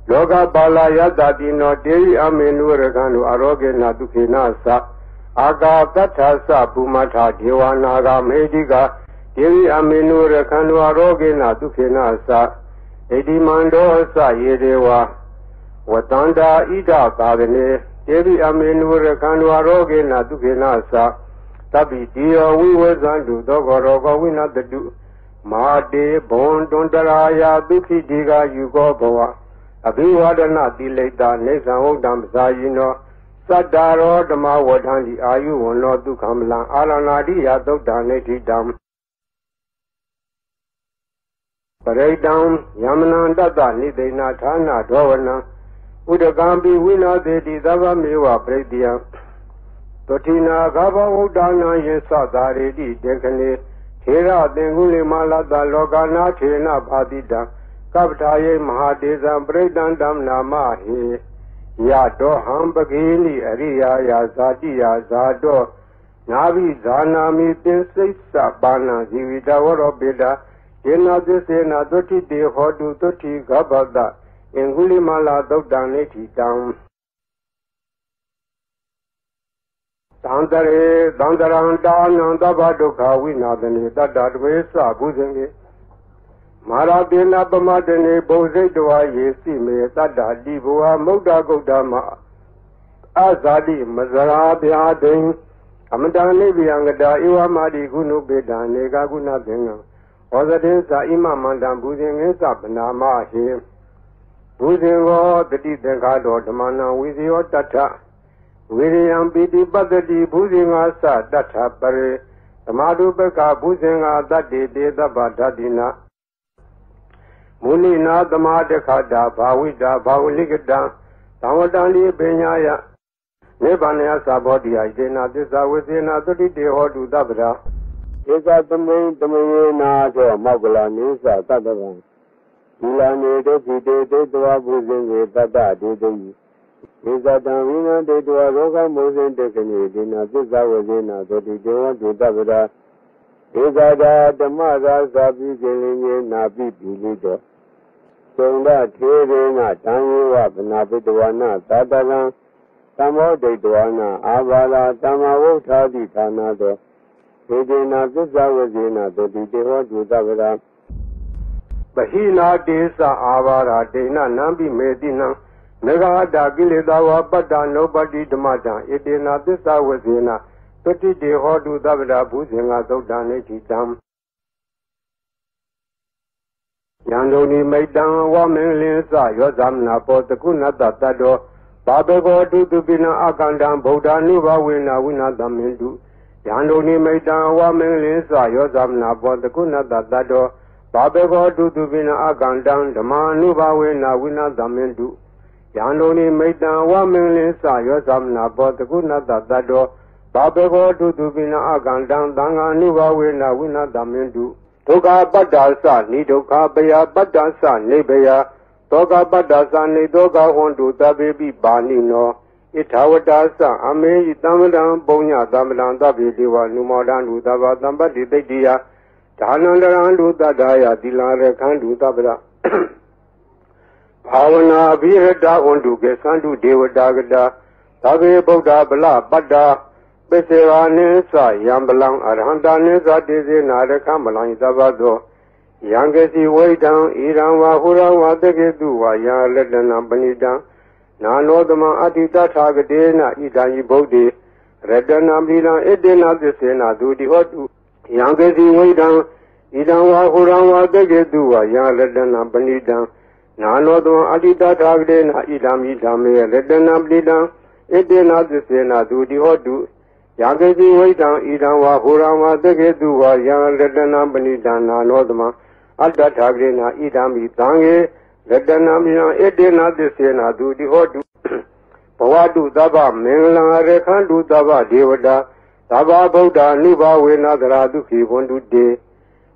လောကပါလာယတတိနောတေယအမေနုရကံတို့အရောဂေနတုခေနသအာကာတထသဘူမထဒေဝနာဂမေတိက ဒေဝိအမေနုရကံတို့အရောဂေနတုခေနသဣတိမန္တောသယေဒေဝဝတန္တာဣဒသာဒနေတေဘိအမေနုရခန္ဓဝရောဂေနဒုခေနသတပိတိယဝိဝေဇန္တုသောကောရောဂဝိနတတုမာတေဘွန်တွန်တရာယာဒုခိတိကယူကောဘဝအဘိဝဒနာတိလိတာနေသံဟုတ်တံပဇာယိနောသတ္တရောဓမ္မဝဋ္ဌံဒီအာယုဝနောဒုက္ခမလံအာလနာတိယသုတ်တံနေတိတံ ပရိတံယမနံတတ္တနိသိဏဌာနဒောဝနံဥဒကံပိဝိနာသေတိသဗ္ဗမေဝပရိတယံတုတိနာဂဘဝုဒ္ဒနာယေသသာရေတိတေခနေထေရသင်္ကုလိမလတ္တလောကနာထေနဘာတိတံကပ္ပထာယေမဟာတေဇံပရိတံတံနာမဟေယတောဟံပကေနိအရိယာယာဇာတိယာဇာတောနာဘိဇာနာမိပင်စိတ်စပါဏဇီဝိတဝရောပိတာ ယေနသစ္စေနသုတိတေဟောတုသုတိဂဗတအင်္ဂုလိမလာသုတ်တံနေတိတံသံတရေသံတရံတာနံသဗ္ဗဒုက္ခဝိနာသနေတတ္တတဝေသဘုဇင်ေမာရတေနပမတနေဘုဇိတဝါယေစီမေတတ္တတိဘဝမုဒ္ဒဂုတ်တမအဇာတိမဇရာဗျာတိအမတန်နိဗ္ဗယံကတာဧဝမာတိကုဏုပေတံနေကကုဏသင်္ကံ ဩဇတေသာဣမမန္တံဘုဇင်ငေသဗနာမဟေဘုဇင်ကောတတိသင်္ခါတော်ဓမ္မနံဝိဇယောတတ္ထဝိရိယံပိတိပတ္တိဘုဇင်္ဂါသတတ္ထပရေသမာဓုပကဘုဇင်္ဂါတတ္တိတေသဗ္ဗဓတ္တိနာမုနိနာသမာတခတာဘာဝိတာဘာဝလိကတံသံဝတံဒီပညာယနိဗ္ဗာန်ယသဘောတိယိနာသစ္စာဝိသေနာတတိတေဟောတုသဗ္ဗရာ ဧကသမိန်တမယေနာသောမောက္ကလနိသသတ္တဗံဒီလာနေဒုက္ခိတေတေတဝဘုဇင်ေတတ္တဒေတိဧဇတံဝိနံတေတဝရောဂမောဇင်တေကနိဒီနာသစ္စာဝေဇေနာသောတိတေဝတုတဗ္ဗရာဧဇတာဓမ္မသာသာပိကိလင်းယေနာပိပိလိတောသုံဒထေရေနတံယေဝဗနာပိတဝနာသာတကံသမောဒိတဝနာအာဘာလာတမဝုထာတိဌာနာသော ဒေဒေနာသစ္စာဝေဇေနာသောတိတေဟောတုတဗ္ဗရာပဟိနာတေသအာဘာရာဒေနနံပိမေတိနံမေဃာတာကိလေသာဝပတ္တနောပတိဓမ္မတံဣတေနာသစ္စာဝဇေနာတတိတေဟောတုသဗ္ဗရာဘုဇင်္ဂသုတ်တံနေတိတံယံဒုန်ဒီမိတ်တံဝမင်းလင်းစယောသမနာပောတကုဏတတတ္တောဘာဘေကောတုတုပိနအကန္တံဗုဒ္ဓ ानु ဘဝေနဝိနာသမင်တု ယံဒုန်ဒီမိတ်တံဝမင်းလင်းစယောသမနာပောတကုဏတတတ္တောဘာဘေကောတုတုပိနအကန္တံဓမ္မာနုဘဝေနဝိနာသမင်တုယံလုံးနိမိတ်တံဝမင်းလင်းစယောသမနာဘောတကုဏတတတ္တောဘာဘေကောတုတုပိနအကန္တံသံဃာနုဘဝေနဝိနတမင်တုဒုက္ခပတ္တာသနိဒုက္ခပယပတ္တာသနိဘယသောကပတ္တာသနိသောကဟွန်တုသဗ္ဗေပိပါဏိနော ဣထာဝတာသအမေယတမ္မလံပုံညတမ္မလံသဗ္ဗေဒေဝနုမောဒံလူသဗ္ဗသမ္ပတ္တိတိတ္တိယဒါနန္တရံလူတတ္တယသီလရခန္တုသဗ္ဗရဘာဝနာအဘိရတဝန္တုကေသန္တုဒေဝတာကတာသဗ္ဗေဗုဒ္ဓဗလပတ္တာပစ္စေဝနိသယံပလံအရဟန္တာနိသတေစေနာရခမလံသဗ္ဗသောယံကစီဝိတံဣရံဝဟုရဝတကေတုဝယံလတနံပဏိတံ နာနောသမအတိတထာဂတေနဣဒံဤဗုဒ္ဓေရတနာပိလံဣတေနသစ္စေနာသူတိဟောတုယံကစီဝိတံဣဒံဝဟုရဝတကေတုဝယံလတနံပဏိတံနာနောတောအတိတထာဂရေနာဣဒံမိဓမ္မေရတနာပတိတံဣတေနာသစ္စေနာသူတိဟောတုယာကေတိဝိတံဣဒံဝါဟူရံဝါတကေတုဝါယံရတနာပဏိတံနာနောသမအတ္တထာဂရေနာဣဒံမိသံဃေ ရတနာမိယံဣတေနာသစ္စေနာသူတိဟောတုဘဝတုသဗ္ဗမင်္ဂလံရခန္တုသဗ္ဗဒေဝတာသဗ္ဗဗုဒ္ဓအနုဘဝေနသရာဒုခိဝန္တုတေ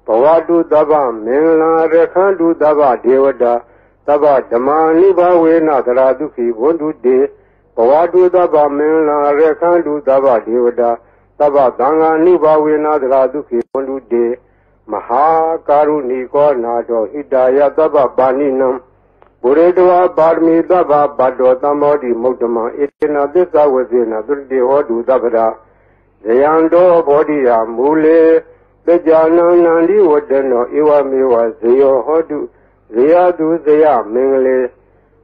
ဘဝတုသဗ္ဗမင်္ဂလံရခန္တုသဗ္ဗဒေဝတာသဗ္ဗဓမ္မာနိဘဝေနသရဒုခိဘုဒ္ဓတေဘဝတုသဗ္ဗမင်္ဂလာရခန္တုသဗ္ဗဒေဝတာသဗ္ဗသံဃာနိဘဝေနသရဒုခိဘုဒ္ဓတေ မဟာကာရုဏီကောနာတောဟိတယသဗ္ဗပါဏိနံဘုရေတဝပါရမီသဗ္ဗဘတ်တော်သမောတိမုဒ္ဓမံဣတိနာသစ္စာဝဇေနသုတိဟောတုသဗ္ဗရာဇယံတောဘောဓိယမူလေတကြနံနန္ဒီဝတ္တနောဧဝမေဝဇေယောဟောတုဇေယတုဇေယမင်္ဂလေ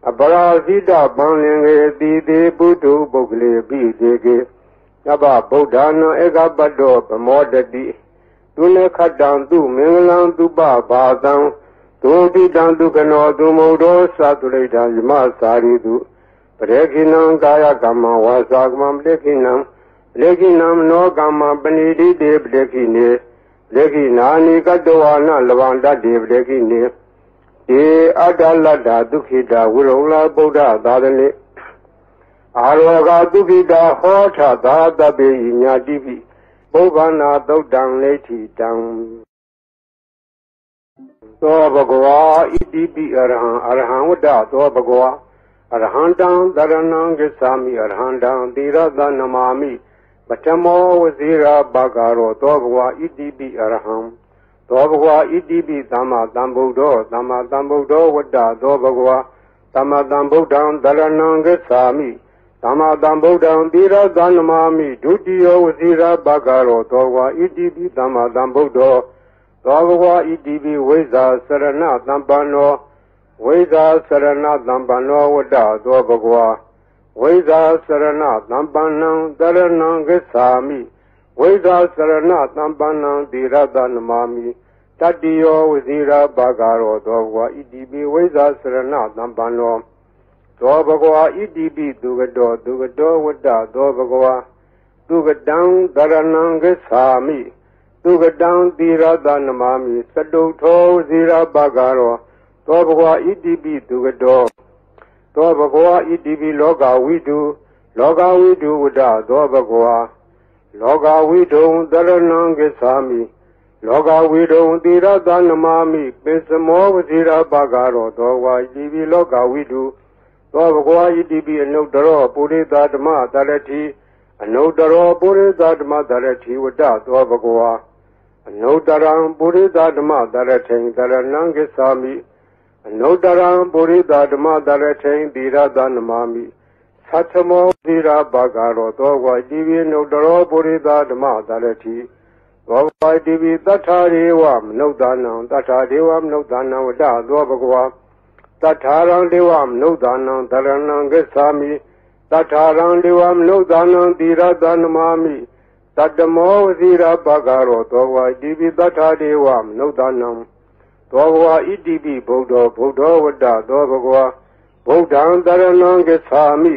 အပရာဇိတပံလင်ကေတိတိပုထုပုဂ္ဂလေပိသေကေသဗ္ဗဗုဒ္ဓနာဧကပတ္တောပမောတတိ သူနေခတံသူမင်္ဂလံသူပဘာသံဒုတိတံဒုက္ခနောဒုမုဒ္ဒောသတုလိတံယမစာရိတုပရေခိနံကာယကမ္မဝါစာကမ္မပရေခိနံပရေခိနံနောကမ္မပဏိတိတေပရေခိနေပရေခိနာနိကတဝါနလဗန္တတေပရေခိနေေအတ္တလတ္တာဒုက္ခိတာဝိရုံလာဗုဒ္ဓသာသနိအာရောဂဒုက္ခိတာဟောထသာတပိညာတိပိ ပုဗ္ဗနာသုတ်တံလိဋ္ဌိတံသောဘဂဝါဣတိပိအရဟံအရဟံဝတ္တသောဘဂဝါအရဟံတံတရဏံကိသာမိအရဟံတံသီရသနမာမိပထမောဝဇိရာဘဂရောသောဘဂဝါဣတိပိအရဟံသောဘဂဝါဣတိပိသမ္မာသမ္ဗုဒ္ဓောသမ္မာသမ္ဗုဒ္ဓောဝတ္တသောဘဂဝါသမ္မာသမ္ဗုဒ္ဓံတရဏံကိသာမိ သမ္မာသမ္ဗုဒ္ဓံသီရသနမာမိဒုတိယဝဇိရာဘဂရောသောဘဂဝါဣတိပိသမ္မာသမ္ဗုဒ္ဓောသောဘဂဝါဣတိပိဝိဇာစရဏသမ္ပန္နောဝိဇာစရဏသမ္ပန္နောဝတ္တသောဘဂဝါဝိဇာစရဏသမ္ပန္နံတရဏံကိသာမိဝိဇာစရဏသမ္ပန္နံသီရတနမာမိတတိယောဝဇိရာဘာဂရောသောဘဂဝါဣတိပိဝိဇာစရဏသမ္ပန္နော သောဘဂဝါဣတိပိသူကတောသူကတောဝတ္တသောဘဂဝါသူကတံတရဏံကိသာမိသူကတံသီရတနမာမိသတုထောဝဇိရာဘာဂရောသောဘဂဝါဣတိပိသူကတောသောဘဂဝါဣတိပိလောကဝိတုလောကဝိတုဝတ္တသောဘဂဝါလောကဝိတုံတရဏံကိသာမိလောကဝိတုံတိရသနမမိပိစမောဝစီရပါကရောသောဝါဣတိပိလောကဝိတု သောဘဂဝါဣတိပိအနုတ္တရောပုရိသဓမ္မတရတိအနုတ္တရောပုရိသဓမ္မတရတိဝတ္တသောဘဂဝါအနုတ္တရံပုရိသဓမ္မတရထိန်တရဏံကိသာမိအနုတ္တရံပုရိသဓမ္မတရထိန်တိရသနမမိသတ္ထမောသီရာဘာဂရောသောဝါជីဝိနုတ္တရောပုရိသဓမ္မတရတိသောဝါတိပိတထာရေဝမနုဿာနံတထာဒေဝမနုဿာနံဝတ္တသောဘဂဝါ တထာရံဒေဝမနုဿာနံတရဏံဂစ္ဆာမိတထာရံဒေဝမနုဿာနံတိရသနမာမိတတမောဝစီရဘာဂရောသောဝါတိပိတထာဒေဝမနုဿာနံသောဘဝဣတိပိဗုဒ္ဓဗုဒ္ဓဝတ္တသောဘဂဝါဗုဒ္ဓံတရဏံဂစ္ဆာမိ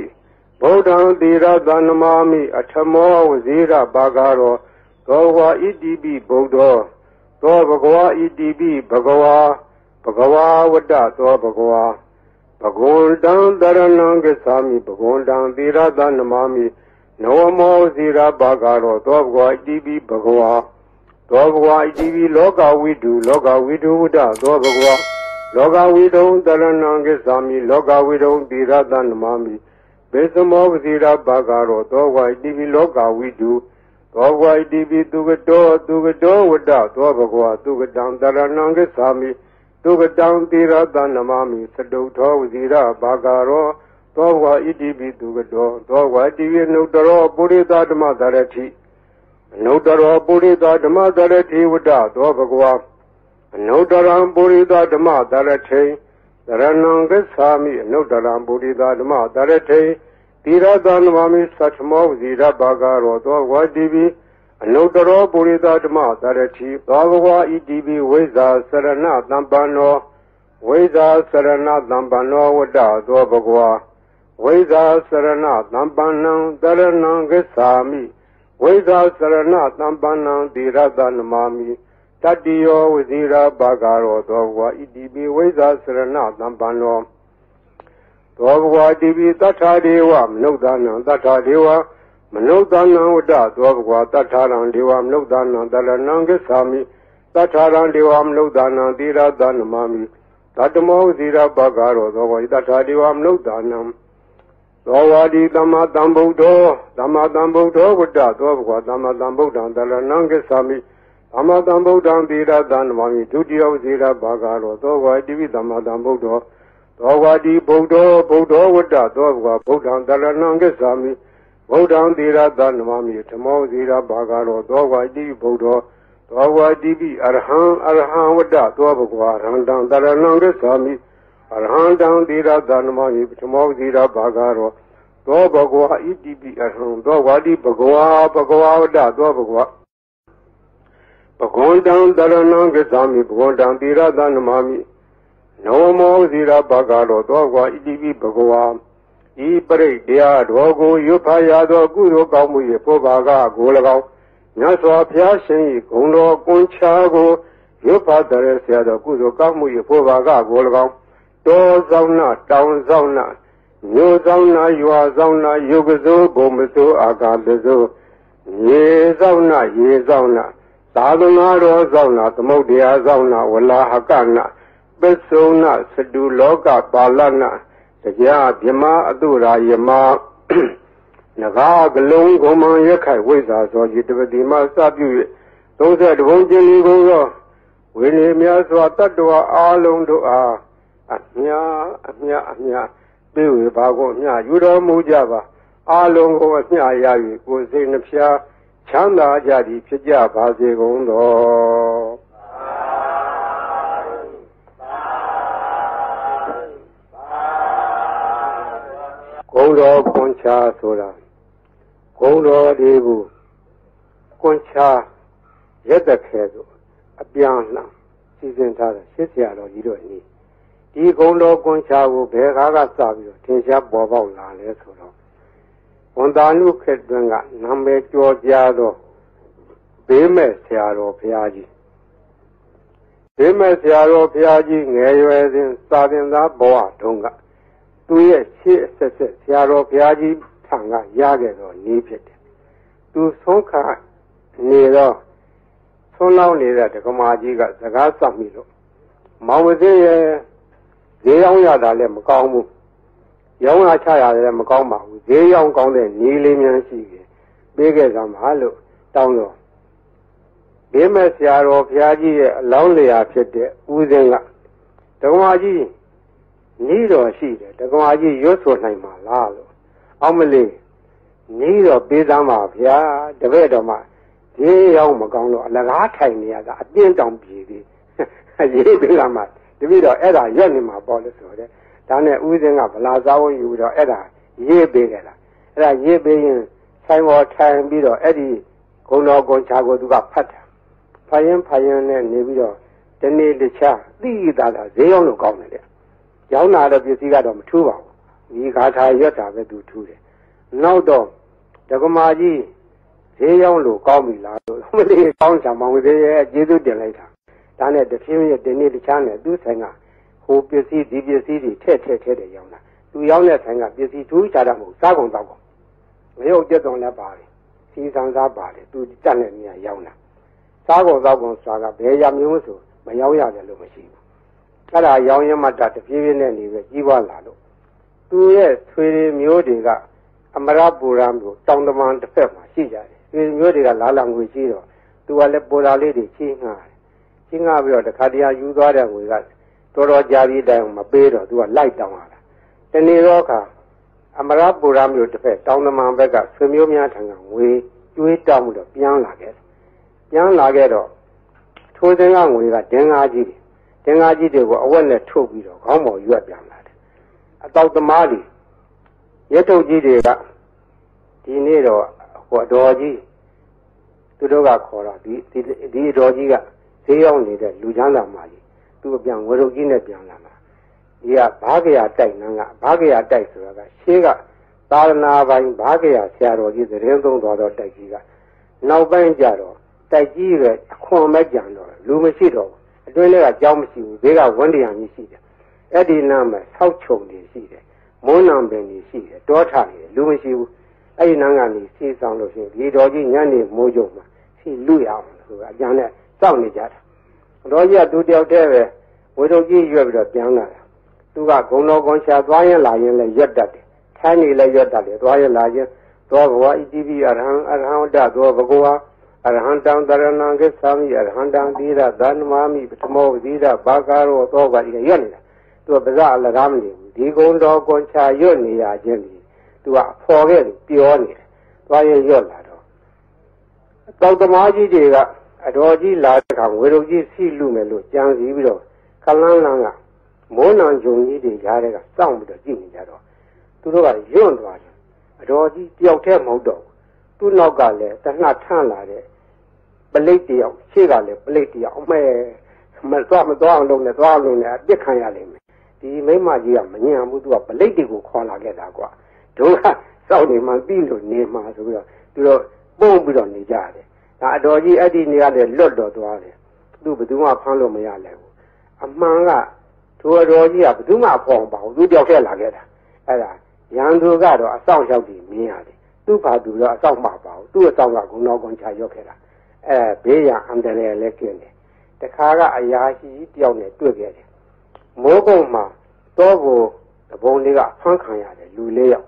ဗုဒ္ဓံတိရသနမာမိအထမောဝစီရဘာဂရောသောဘဝဣတိပိဗုဒ္ဓသောဘဂဝါဣတိပိဘဂဝါ ဘဂဝါဝတ္တသောဘဂဝါဘဂဝန္တံတရဏံကိသာမိဘဂဝန္တံသီရသနမမိနောမောဇိရဘာဂရောသောဘဂဝါဣတိပိဘဂဝါသောဘဂဝါဣတိပိလောကဝိတုလောကဝိတုဝတ္တသောဘဂဝါလောကဝိတုံတရဏံကိသာမိလောကဝိတုံသီရသနမမိဘေသမောပဇိရဘာဂရောသောဘဂဝါဣတိပိလောကဝိတုသောဘဝဣတိပိသူကတောသူကတောဝတ္တသောဘဂဝါသူကတံတရဏံကိသာမိ သူကတံတိရတနမမိသတုထောဝဇိရဘာဂရောသောဘဝဣတိပိသူကတောသောဘဝဣတိပိနုတရောပုရိသဓမ္မသရတိအနုတရောပုရိသဓမ္မသရတိဝတ္တသောဘဂဝါအနုတရံပုရိသဓမ္မသရထိတရဏံကိသာမိအနုတရံပုရိသဓမ္မသရထိတိရသနမမိသတ္ထမောဇိရဘာဂရောသောဝတိပိ အနုတရောပုရိသဓမ္မသရတိသောဘဝဣတိပိဝိဇာစရဏသံပန္နောဝိဇာစရဏသံပန္နောဝတ္တသောဘဂဝါဝိဇာစရဏသံပန္နံတရဏံဂစ္ဆာမိဝိဇာစရဏသံပန္နံတိရတနမမိတတိယောဝဇိရာဘာဂရောသောဘဂဝါဣတိပိဝိဇာစရဏသံပန္နောသောဘဂဝါတိပိတထာဒေဝမနုဿာနံတထာဒေဝ မနုဿာနံဝတ္တသောဘဂဝါတထာရံဒေဝမနုဿာနံတရဏံကိသာမိတထာရံဒေဝမနုဿာနံတိရသနမမိတတမောဇိရပဂရောသောဘဝတထာဒေဝမနုဿာနံသောဝါဒီသမ္မာသမ္ဗုဒ္ဓောသမ္မာသမ္ဗုဒ္ဓောဝတ္တသောဘဂဝါသမ္မာသမ္ဗုဒ္ဓံတရဏံကိသာမိသမ္မာသမ္ဗုဒ္ဓံတိရသနမမိဒုတိယဇိရပဂရောသောဝါတိဝိသမ္မာသမ္ဗုဒ္ဓောသောဝါဒီဗုဒ္ဓောဗုဒ္ဓောဝတ္တသောဘဂဝါဗုဒ္ဓံတရဏံကိသာမိ ဗုဒ္ဓံသီရသနမမိဓမ္မောသီရဘာဂရောသောဝါတိဗုဒ္ဓောသောဝါတိပိအရဟံအရဟံဝတ္တသောဘဂဝါရဟံတံတရဏံရသာမိအရဟံတံသီရသနမောဟိပထမောသီရဘာဂရောသောဘဂဝါဣတိပိအရဟံသောဝါတိဘဂဝါဘဂဝါဝတ္တသောဘဂဝါဘဂဝန္တံတရဏံကသမိဘဂဝန္တံသီရသနမမိနောမောသီရဘာဂရောသောဘဂဝါဣတိပိဘဂဝါ ဤပရိတရားတော်ကိုရွတ်ဖာရသောကုသိုလ်ကောင်းမှု၏ပုဗ္ဗာကကို၎င်းမြတ်စွာဘုရားရှင်၏ဂုဏ်တော်ကွန်ချာကိုရွတ်ဖာတဲ့ဆရာတော်ကုသိုလ်ကောင်းမှု၏ပုဗ္ဗာကကို၎င်းတောဆောင်နာတောင်ဆောင်နာမြို့ဆောင်နာရွာဆောင်နာယုတ်ကစိုးဘုံမစိုးအာကာတစိုးရေဆောင်နာရေဆောင်နာသာသနာတော်ဆောင်နာသမုဒ္ဒရာဆောင်နာဝလာဟကနာပစ္စုံနာသတုလောကပါလနာ တရားမြမအတုရာယမနဂါကလုံးဂုံမံရခိုင်ဝိဇ္ဇာသောจิตပတိမစပြု၍30ဘုံကျင်လီကုန်သောဝိနည်းများစွာတတ္တဝါအာလုံးတို့အားအမြအမြအမြပြေဝေပါကိုအမြယူတော်မူကြပါအာလုံးကိုအမြရ၍ကိုယ်စိတ်နှဖျားချမ်းသာကြသည်ဖြစ်ကြပါစေကုန်သော တော်ကွန်ချာဆိုတာဂုံတော်ဒီဘူးကွန်ချာရက်တခဲဆိုအပြန်လှန်စီစဉ်ထားတဲ့ရှစ်ဆရာတော်ကြီးတို့အနည်းဒီဂုံတော်ကွန်ချာကိုဘယ်ကားကစပြီးတော့ထင်ရှားပေါ်ပေါက်လာလဲဆိုတော့ဝန်တာနုခေတ်တွင်ကနာမည်ကျော်ကြားသောဘေးမဲ့ဆရာတော်ဘုရားကြီးဘေးမဲ့ဆရာတော်ဘုရားကြီးငယ်ရွယ်စဉ်စာသင်သားဘဝတုန်းက သူရဲ့ရှေ့အဆက်ဆက်ဆရာတော်ဘုရားကြီးထံကရခဲ့တော့နေဖြစ်တယ်။သူဆုံးခါနေတော့ဆုံးလောင်းနေတဲ့ဒကမာကြီးကစကားဆက်မိလို့မောင်ဝစေးရဲ့ဈေးရောက်ရတာလည်းမကောင်းဘူး။ရောင်းရချရတယ်လည်းမကောင်းပါဘူး။ဈေးရောက်ကောင်းတဲ့နေလေးများရှိတယ်။ပေးခဲ့ကြမှာလို့တောင်းတော့ဘေးမဲ့ဆရာတော်ဘုရားကြီးရဲ့အလောင်းလျာဖြစ်တဲ့ဦးစင်းကဒကမာကြီး နီးတော်ရှိတယ်တက္ကမကြီးရွတ်ဆိုနိုင်မှာလားလို့အောက်မလေးနီးတော်ပေးသမ်းပါဗျာတပည့်တော်မှဒီရောက်မကောင်းတော့အလကားထိုင်နေရတာအပြင်းတောင်ပြေသေးရေးပေးလာမှတပည့်တော်အဲ့ဒါရွက်နေမှာပေါ့လို့ဆိုတယ်ဒါနဲ့ဦးစင်းကဗလာစားဝန်ယူတော့အဲ့ဒါရေးပေးကြတာအဲ့ဒါရေးပေးရင်ဆိုင်ပေါ်ထိုင်ပြီးတော့အဲ့ဒီဂုံတော်ဂုံချာကိုသူကဖတ်တာဖတ်ရင်ဖတ်ရင်နဲ့နေပြီးတော့ဒီနေ့တခြားသိတာကဈေးရောက်လို့ကောင်းတယ်တဲ့ ရောင်းလာတဲ့ပစ္စည်းကတော့မထူးပါဘူးဒီဂါထာရွတ်တာပဲသူထူးတယ်နောက်တော့ဒကမာကြီးဈေးရောက်လို့ကောင်းပြီလားလို့မလေးကောင်းချာမောင်သေးရဲ့ကျေးဇူးတင်လိုက်တာဒါနဲ့တဖြည်းဖြည်းဒီနေ့တခြားနဲ့သူ့ဆိုင်ကဟိုပစ္စည်းဒီပစ္စည်းတွေထည့်ထည့်ထည့်တယ်ရောင်းတာသူရောင်းတဲ့ဆိုင်ကပစ္စည်းထူးခြားတာမဟုတ်စားကုန်တော့ကုန်မရုပ်ကြက်တော်လည်းပါတယ်စီဆန်စားပါတယ်သူတက်တဲ့နေရာရောင်းတာစားကုန်တော့ကုန်ဆိုတာကဘယ်ရမျိုးဆိုမရောင်းရတယ်လို့မရှိဘူး အဲ့ဒါရောင်းရမှတတပြေးပြေးနဲ့နေပဲကြီးပွားလာလို့သူရဲ့ဆွေတွေမျိုးတွေကအမရပူရံကိုတောင်တမန်တစ်ဖက်မှာရှိကြတယ်ဆွေမျိုးတွေကလာလာငွေရှိတော့သူကလည်းပူရာလေးတွေချင်းငှားတယ်ချင်းငှားပြီးတော့တခါတည်းယူသွားတဲ့ငွေကတော်တော်ကြာပြီးတိုင်မပေးတော့သူကလိုက်တောင်းလာတာတနေ့တော့ခါအမရပူရံမျိုးတစ်ဖက်တောင်တမန်ဘက်ကဆွေမျိုးများထံကငွေကျွေးတောင်းပြီးတော့ပြန်လာခဲ့ပြန်လာခဲ့တော့ထိုးစင်းကငွေကဒင်းကားကြီးတယ် တင်္ဂါကြီးတွေကိုအဝက်နဲ့ထုတ်ပြီးတော့ခေါင်းပေါ်ရွက်ပြန်လာတယ်အတောက်သမားတွေရထုတ်ကြီးတွေကဒီနေ့တော့ဟိုအတော်ကြီးသူတို့ကခေါ်တော့ဒီဒီအတော်ကြီးကဈေးရောက်နေတဲ့လူချမ်းသာမကြီးသူအပြန်ဝရုပ်ကြီးနဲ့ပြန်လာမှာဒီကဘာကရာတိုက်နန်းကဘာကရာတိုက်ဆိုတာကရှေးကသာသနာပိုင်ဘာကရာဆရာတော်ကြီးသတင်းသုံးတော်တော့တိုက်ကြီးကနောက်ပိုင်းကျတော့တိုက်ကြီးရဲ့အခွန်မဲ့ကြံတော့လူမရှိတော့ဘူးအ တွင်းထဲကကြောင်းမရှိဘူးဘေးကဝန်းတရားကြီးရှိတယ်အဲ့ဒီနားမှာဆောက်ချုံတွေရှိတယ်မွန်းနံပင်တွေရှိတယ်တောထတွေလူမရှိဘူးအဲ့ဒီနားကနေစီဆောင်လို့ရှိရင်ဒီတော်ကြီးညနေမိုးကြုံမှာစီလူရအောင်ဆိုတာအကျန်နဲ့စောင့်နေကြတာတော်ကြီးကသူတယောက်တည်းပဲဝေထုံကြီးရွက်ပြီးတော့ပြန်လာတာသူကဂုံတော်ကွန်ရှာသွားရင်လာရင်လည်းရွက်တတ်တယ်ထိုင်းနေလည်းရွက်တတ်တယ်သွားရင်လာရင်သောဘဝဣတိပိအရဟံအရဟံတသောဘဂဝါ အရဟံတံတရဏံကိသာမိအရဟံတံသီရသန္မာမိပထမောသီရဘာကာရောသောကဤရွတ်နေတာသူကပါဇအလကားမနေဘူးဒီကုံတော်ကွန်ချာရွတ်နေရခြင်းဒီသူကအဖော်ခဲ့ပြောနေတယ်သွားရရွတ်လာတော့တောက်သမားကြီးတွေကအတော်ကြီးလာတဲ့ခါငွေတော်ကြီးစီလူမယ်လို့ကြံစည်ပြီးတော့ခလန်းလန်းကမိုးနံဂျုံကြီးတွေကြားတဲ့ကစောင့်ပြီးတော့ကြည့်နေကြတော့သူတို့ကယွန့်သွားတယ်အတော်ကြီးတယောက်တည်းမဟုတ်တော့သူ့နောက်ကလည်းတနှထန့်လာတဲ့ ပလိတ်တယောက်ရှေ့ကလည်းပလိတ်တယောက်အမဲမသွားမသွားအောင်လုပ်နေသွားအောင်လုပ်နေအပြစ်ခံရလိမ့်မယ်ဒီမိမကြီးကမညံဘူးသူကပလိတ်တွေကိုခေါ်လာခဲ့တာကွာတို့ကစောင့်နေမှပြီးလို့နေမှဆိုပြီးတော့သူတို့ပုံပြီးတော့နေကြတယ်ဒါအတော်ကြီးအဲ့ဒီနေရာလေလွတ်တော်သွားတယ်သူဘယ်သူမှဖမ်းလို့မရလဲဘူးအမှန်ကသူအတော်ကြီးကဘယ်သူမှဖော်မပါဘူးသူတယောက်တည်းလာခဲ့တာအဲ့ဒါရန်သူကတော့အဆောင်ရောက်ပြီးမြင်ရတယ်သူ့ဘာသူတော့အဆောင်မှာပါဘူးသူ့အဆောင်ကဂုဏတော်ကွန်ချရောက်ခဲ့တာ အဲဘေးရန်အန္တရာယ်လည်းကျင်းတယ်တခါကအရာရှိတယောက်နဲ့တွေ့ခဲ့တယ်မိုးကုတ်မှာတော့ကိုတပုံလေးကဖမ်းခံရတယ်လူလေးယောက်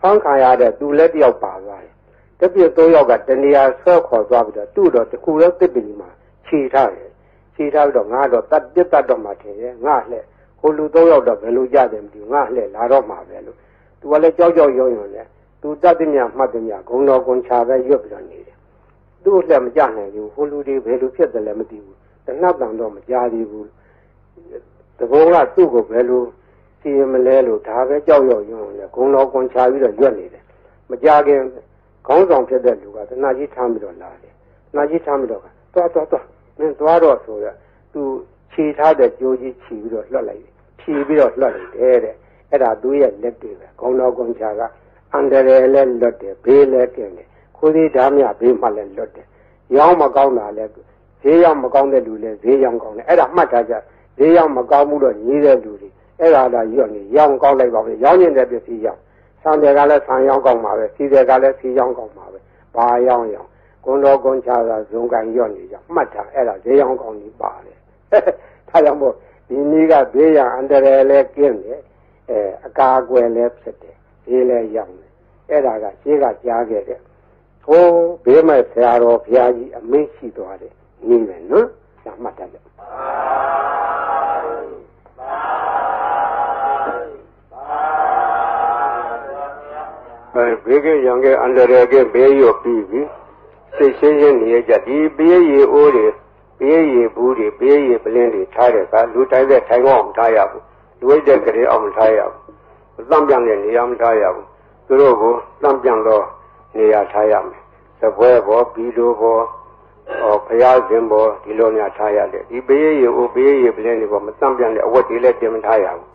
ဖမ်းခံရတဲ့သူလည်းတယောက်ပါသွားတယ်တပြည့်သုံးယောက်ကတနေရာဆွဲခေါ်သွားပြီးတော့သူ့တော့တခုလည်းတစ်ပင်မှာခြေထားတယ်ခြေထားပြီးတော့ငါတော့တတ်တက်တတ်တော့မှထင်ရဲ့ငါလှဲ့ဟိုလူသုံးယောက်တော့ဘယ်လိုကြတယ်မသိဘူးငါလှဲ့လာတော့မှာပဲလို့သူကလည်းကြောက်ကြောက်ရွံ့ရွံ့နဲ့သူတတ်တဲ့မြမှတ်တဲ့မြဂုံတော်ကွန်ချာပဲရွတ်ပြီးတော့နေတယ် သူ့လက်မကြနိုင်ဘူးဟိုလူတွေဘယ်လိုဖြစ်တယ်လဲမသိဘူးတဏှတ်တန်တော့မကြားသေးဘူးတဘောကသူ့ကိုဘယ်လိုစီရင်မလဲလို့ဒါပဲကြောက်ရွံ့ရွံ့နဲ့ဂုံတော်ကွန်ချာပြီးတော့ရွတ်နေတယ်မကြခင်ခေါင်းဆောင်ဖြစ်တဲ့လူကတဏှာကြီးထားပြီးတော့လာတယ်တဏှာကြီးထားပြီးတော့သွားသွားသွားမင်းသွားတော့ဆိုရသူခြေထားတဲ့ကြိုးကြီးခြီးပြီးတော့လွှတ်လိုက်ဖြီးပြီးတော့လွှတ်လိုက်တယ်တဲ့အဲ့ဒါသူရဲ့လက်တွေပဲခေါင်းတော်ကွန်ချာကအန္တရာယ်လည်းလွတ်တယ်ဘေးလည်းကျင်တယ် ခိုးသေးဓာမြဘေးမှလည်းလွတ်တယ်ရောင်းမကောင်းတာလည်းဈေးရောက်မကောင်းတဲ့လူလည်းဈေးရောက်ကောင်းတယ်အဲ့ဒါမှတ်ထားကြဈေးရောက်မကောင်းမှုတော့ညီးတဲ့လူတွေအဲ့ဒါလာရွတ်နေရောင်းကောင်းလိုက်ပါပဲရောင်းနေတဲ့ပစ္စည်းရောက်ဆံတယ်ကလည်းဆံရောင်းကောင်းပါပဲစီတယ်ကလည်းစီရောင်းကောင်းပါပဲဘာရောင်းရောင်းကွန်တော်ကွန်ချာသာဇုံကန်ရွတ်နေကြမှတ်ထားအဲ့ဒါဈေးရောင်းကောင်းကြီးပါတယ်ဒါကြောင့်မို့ဒီနည်းကဘေးရန်အန္တရာယ်လည်းကင်းတယ်အဲအကာအကွယ်လည်းဖြစ်တယ်ဈေးလည်းရောက်တယ်အဲ့ဒါကရှင်းကကြားခဲ့တဲ့ ဟိုးဘေးမဲ့ဆရာတော်ဘုရားကြီးအမင်းရှိသွားတယ်နည်းမယ်နော်ဒါမှတ်တတ်တယ်အဲဘေးကရံကအန္တရာယ်ကဘေးရောပြီးပြီစိတ်ရှင်းရှင်းနေကြဒီဘေးရီအိုးတွေဘေးရီဘူးတွေဘေးရီပလင်းတွေထားတဲ့ကလူတိုင်းတဲ့ထိုင်အောင်မထားရဘူးလူဝိတဲ့ကလေးအောင်မထားရဘူးသံပြန်တဲ့နေရာမထားရဘူးသူတို့ကိုသံပြန်တော့ နေရာထားရမယ်သပွဲဘောဘီလိုဘောဟောဘုရားရှင်ဘောဒီလိုများထားရတယ်ဒီဘေးရီအိုးဘေးရီပလင်းတွေဘောမသံပြန်တဲ့အဝတ်တွေလည်းတင်မထားရဘူး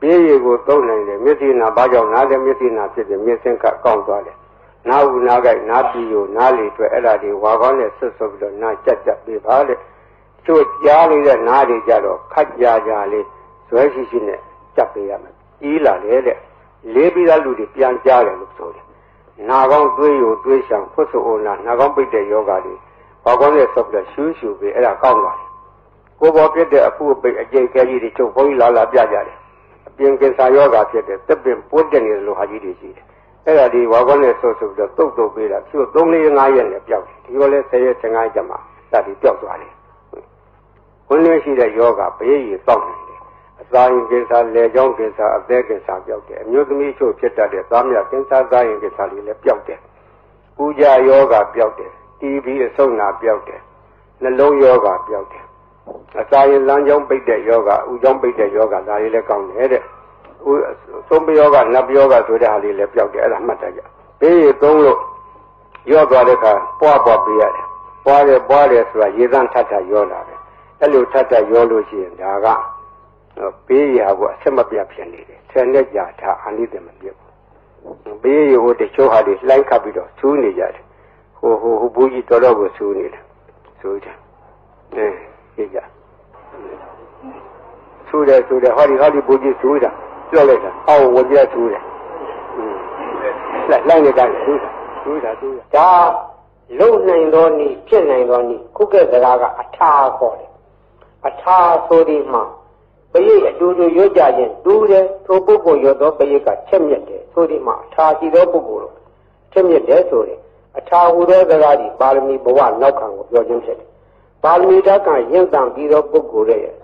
ဘေးရီကိုသုံးနိုင်တယ်မျက်စိနာဘာကြောင့်နားတယ်မျက်စိနာဖြစ်တယ်မျက်စင်းကကောင်းသွားတယ်နာဟုနာကြိုက်နာပြီးကိုနားလေအတွက်အဲ့ဒါတွေဝါကောင်းနဲ့ဆွတ်ဆွတ်ပြီးတော့နားကြက်ကြက်ပေးပါတဲ့ချို့ကြားလို့တဲ့နားတွေကြတော့ခက်ကြကြလေးဇွဲရှိရှိနဲ့ကြက်ပေးရမယ်ကြီးလာတယ်တဲ့လေးပြီးသားလူတွေပြန်ကြားတယ်လို့ဆိုတယ် နာကောင်းသွေးယိုသွေးရှောင်ဖွတ်ဆိုအိုနာနာကောင်းပိတ်တဲ့ယောဂတွေဝါကောင်းနဲ့ဆွတ်ပြီးတော့ရှူးရှူပေးအဲ့ဒါကောင်းသွားတယ်ကိုယ်ပေါ်ပြတဲ့အဖုအပိတ်အကျိတ်ခဲကြီးတွေချုပ်ဘုန်းကြီးလာလာပြကြတယ်အပြင်ကင်ဆာယောဂဖြစ်တဲ့တက်ပင်ပိုးတက်နေတယ်လို့ဟာကြီးတွေရှိတယ်အဲ့ဒါဒီဝါကောနဲ့ဆိုဆိုပြီးတော့တုတ်တုတ်ပေးတာသူ့3လေး5ရက်နဲ့ပျောက်တယ်ဒီလိုလဲ10ရက်15ရက်ကျမှစသည်ပျောက်သွားတယ်ဝင်နေရှိတဲ့ယောဂဘေးရီတောက်နေတယ် အစာရင်ကိစ္စလေကြောင်းကိစ္စအသက်ကိစ္စပျောက်တယ်အမျိုးသမီးချို့ဖြစ်တတ်တဲ့သားမြကိစ္စသားရင်ကိစ္စတွေလည်းပျောက်တယ်ပူဇာယောဂပျောက်တယ်တီဗီအဆုတ်နာပျောက်တယ်နှလုံးယောဂပျောက်တယ်အစာရင်လမ်းကြောင်းပိတ်တဲ့ယောဂဥကြောင်းပိတ်တဲ့ယောဂဒါတွေလည်းကောင်းတယ်တဲ့သုံးပယောကနတ်ပယောကဆိုတဲ့ဟာလေးလည်းပျောက်တယ်အဲ့ဒါမှတ်တတ်ကြဘေးရီသုံးလို့ရော့သွားတဲ့အခါပွားပွားပေးရတယ်ပွားတယ်ပွားတယ်ဆိုတာရေသန့်ထပ်ထပ်ရောလာတယ်အဲ့လိုထပ်ထပ်ရောလို့ရှိရင်ဒါက ဘေးရီဟာကိုအဆက်မပြတ်ဖြစ်နေတယ်ဆယ်နှစ်ကြာထားအနိသမပြတ်ဘူးဘေးရီဟိုတချို့ဟာတွေလှိုင်းခတ်ပြီးတော့ဆူးနေကြတယ်ဟိုဟိုဟိုဘူးကြီးတော်တော်ကိုဆူးနေတယ်ဆူးတယ်အဲကြည့်ကြဆူးတယ်ဆူးတယ်ဟောဒီဟောဒီဘူးကြီးဆူးတာပြောလိုက်တာအောက်ဝပြသူးတယ်လိုက်လိုက်နေတိုင်းသူးတာသူးတာသူးတာဒါလုံနိုင်သောနည်းဖြစ်နိုင်သောနည်းခုကဲ့စကားကအထာခေါ်တယ်အထာဆိုဒီမှာ ပရိအတူတူရွတ်ကြခြင်းတူးတယ်ထိုပုဂ္ဂိုလ်ရွတ်သောပရိကချက်မြက်တယ်ဆိုဒီမှာအထာရှိသောပုဂ္ဂိုလ်တို့ချက်မြက်တယ်ဆိုရင်အထာဟူသောစကားဒီပါရမီဘဝနောက်ခံကိုပြောခြင်းဖြစ်တယ်ပါရမီဓာတ်ကရင့်တန်ပြီးသောပုဂ္ဂိုလ်ရဲ့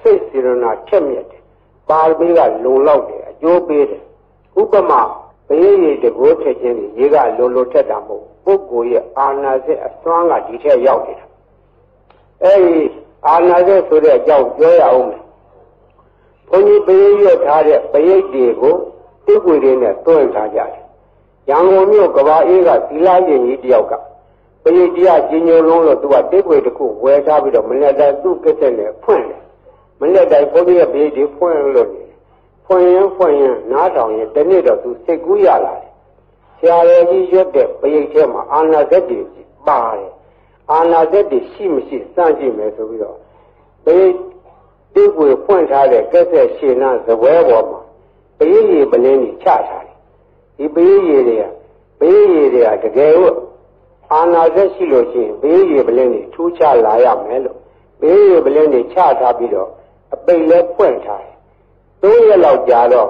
စိတ်စေရနာချက်မြက်တယ်ပါရမီကလုံလောက်တယ်အကျိုးပေးတယ်ဥပမာဘေးရည်တကိုးထက်ခြင်းဒီရေကလုံလုံထက်တာမဟုတ်ပုဂ္ဂိုလ်ရဲ့အာနာစိတ်အစွမ်းကဒီထက်ရောက်နေတာအဲဒီအာနာစိတ်ဆိုတဲ့အကြောင်းပြောရအောင်မယ် ဘုန်းပရိရွတ်ထားတဲ့ပရိတ်တွေကိုတိတ်ွေတွေနဲ့တွန်းထားကြတယ်ရန်ကုန်မြို့ကဘာအေးကသီလရှင်ကြီးတယောက်ကပရိတ်တရားကြီးညိုလုံးလို့သူကတိတ်ွေတစ်ခုဝယ်ထားပြီးတော့မနေ့တိုင်းသူ့ကက်ဆက်နဲ့ဖွင့်တယ်မနေ့တိုင်းဘုန်းကြီးရဲ့ပရိတ်တွေဖွင့်လို့နေဖွင့်ရင်ဖွင့်ရင်နားထောင်ရင်တနေ့တော့သူစိတ်ကူးရလာတယ်ဆရာတော်ကြီးရွတ်တဲ့ပရိတ်ထဲမှာအာနာသက်တွေပါတယ်အာနာသက်တွေရှိမရှိစမ်းကြည့်မယ်ဆိုပြီးတော့ပရိတ်တိ တ်ွေဖွင့်ထားတဲ့ကက်ဆက်ရှင်နာဇပွဲပေါ်မှာပရိတ်ရည်ပလင်းကြီးချထားတယ်ဒီပရိတ်ရည်တွေကပရိတ်ရည်တွေကတကယ်လို့အာနာသက်ရှိလို့ရှိရင်ပရိတ်ရည်ပလင်းကြီးထူးခြားလာရမယ်လို့ပရိတ်ရည်ပလင်းကြီးချထားပြီးတော့အပိတ်လဲဖွင့်ထားတယ်သုံးရက်လောက်ကြာတော့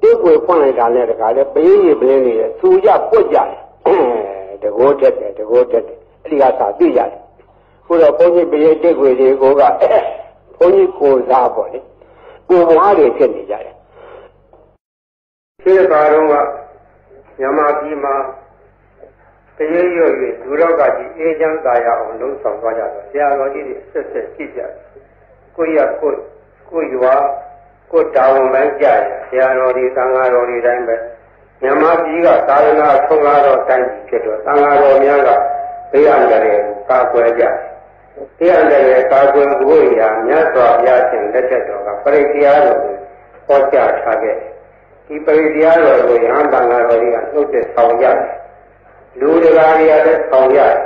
တိတ်ွေဖွင့်လိုက်တာနဲ့တခါလဲပရိတ်ရည်ပလင်းကြီးစူကြပွက်ကြတယ်တကိုးတက်တယ်တကိုးတက်တယ်အဲ့ဒီကသာသိရတယ်ခုတော့ဘုန်းကြီးပရိတ်တိတ်ွေတွေကိုက ဘုန်းကြီးကိုစားပေါ့လေကိုဘွားတွေဖြစ်နေကြတယ်ဒီကာတော့ကမြန်မာပြည်မှာတရေရွတ်၍ဒုရောဂကြီးအေးချမ်းသာရအောင်လှုံ့ဆော်သွားကြတော့ဆရာတော်ကြီးတွေဆက်ဆက်ရှိကြတယ်ကိုရကိုကိုရွာကိုတာဝန်ပိုင်းကြရဆရာတော်ဒီသံဃာတော်ဒီတိုင်းပဲမြန်မာပြည်ကသာသနာထုံးကားတော်တိုင်းဖြစ်တော့သံဃာတော်များကဘေးအန္တရာယ်ကာကွယ်ကြတယ်ဘေးအန္တရာယ်ကာကွယ်ဖို့ရာမြတ်စွာဘုရားရှင်လက်ထက်တော်ကပရိတရားတော်ကိုဟောကြားထားခဲ့တယ်ဒီပရိတရားတော်ကိုရဟန်းတန်ဃာတော်တွေကနှုတ်ဆက်ဆောင်ကြတယ်လူတရားတွေကလည်းဆောင်ရတယ်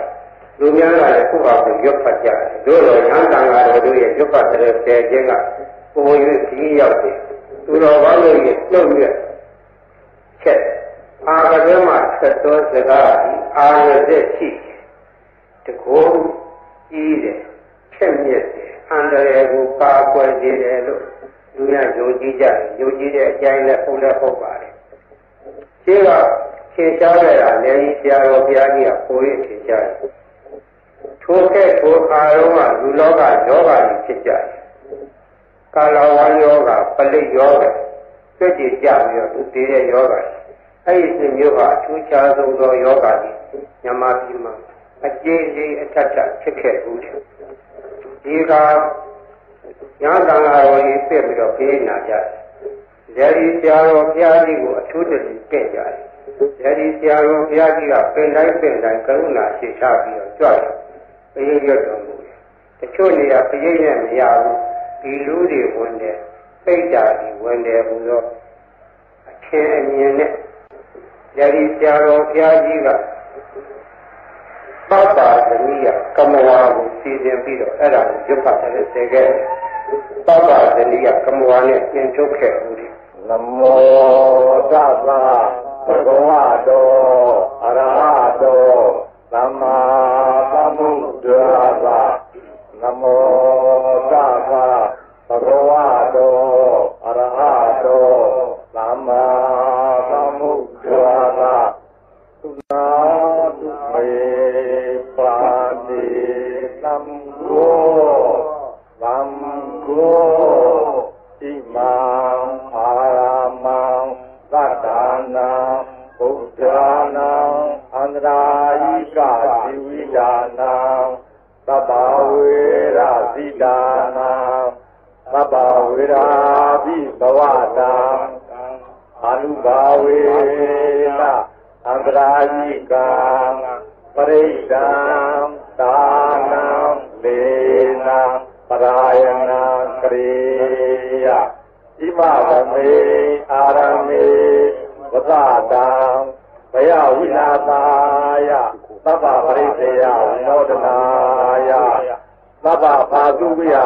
လူများကလည်းခုပါကိုရွတ်ဖတ်ကြတယ်တို့တော်ရဟန်းတန်ဃာတော်တို့ရဲ့ရွတ်ဖတ်တဲ့ဆယ်ခြင်းကပုံရင်းကြီးရောက်တယ်သူတော်ဘာလို့ရဲ့နှုတ်ရက်ချက်အာကတည်းကဆက်တော်စကားအာရတဲ့ရှိတကော ကြီးတယ်ချက်မြက်တယ်အန္တရာယ်ကိုပါကွယ်စေတယ်လို့လူများယုံကြည်ကြတယ်ယုံကြည်တဲ့အကြိုင်းနဲ့ဟုတ်လည်းဟုတ်ပါတယ်ရှင်းကသင်ရှားရတာလည်းဆရာတော်ဘုရားကြီးကပိုရသင်ရှားတယ်ထိုကဲ့ထိုအာရုံကလူလောကယောဂကြီးဖြစ်ကြတယ်ကာလဝါယောဂပလိယောဂစက်ကြည်ကြပြီးတော့သူတည်တဲ့ယောဂအဲ့ဒီစမျိုးကအထူးခြားဆုံးသောယောဂကြီးညမပြည်မှာ အကျဉ်းချင်းအထက်ထဖြစ်ခဲ့ဘူးတယ်ဒီကညာတန်ဃာတော်ကြီးပြည့်ပြီးတော့ပြေးနာကြတယ်။ဒီဆရာတော်ဘုရားကြီးကိုအထူးတည်းကဲ့ကြတယ်။ဒီဆရာတော်ဘုရားကြီးကပင်တိုင်းပင်တိုင်းကရုဏာရှိချပြီးတော့ကြွတယ်။ပရိယတ်တော်မူတယ်။တချို့နေရာပရိယတ်နဲ့မရဘူး။ဒီလူတွေဝင်တယ်။ပိတ်တာကြီးဝင်တယ်ဘုရားအချင်းအမြင်နဲ့ဒီဆရာတော်ဘုရားကြီးက ပပ္ပါသမီးကကမဝါကိုစီစဉ်ပြီးတော့အဲ့ဒါကိုရွတ်ဖတ်တယ်စေခဲ့ပပ္ပါသမီးကကမဝါနဲ့ပြင်ထုတ်ခဲ့ဦးတယ်နမောတဗ္ဗဘဂဝတောအရဟတောသမ္မာသမ္ဗုဒ္ဓဘာနမောတဗ္ဗဘဂဝတောအရဟတောသမ္မာသမ္န္တရာယိကဇီဝိဒါနာသဗ္ဗဝေရဇိဒါနာသဗ္ဗဝေရာဘိဘဝတာအနုဘာဝေနအန္တရာယိကံပရိဒံသာနံလေနံပရာယနာကရေယဣမဗမေအာရမေဝသတံ ဘယဝိနာသာယသဗ္ဗပရိသေယဝိနောဒနာယသဗ္ဗဘာသုဝိဟာ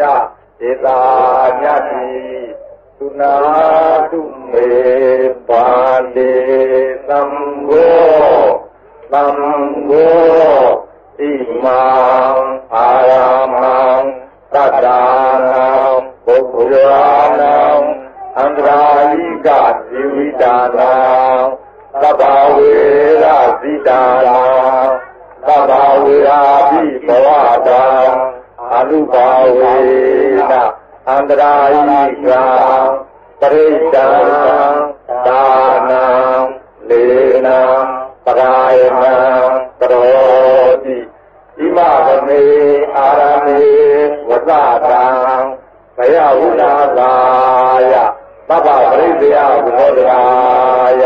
ရာယဧတာညတိသုနာတုမေပါတိသံဃောသံဃောဣမံအာရမံသတ္တနာပုဂ္ဂိုလ်နာအန္တရာယိကဇီဝိတာနာ သဗ္ဗဝေရဇိတာနာသဗ္ဗဝေရာဘိဘဝတာအနုဘာဝေနအန္တရာယိကပရိဒံဒါနံလေနံပရာယနံကရောတိဣမဗမေအာရမေဝသတံဘယဝိနာသာယ သဗ္ဗပရိသေယဝိနောဒရာယ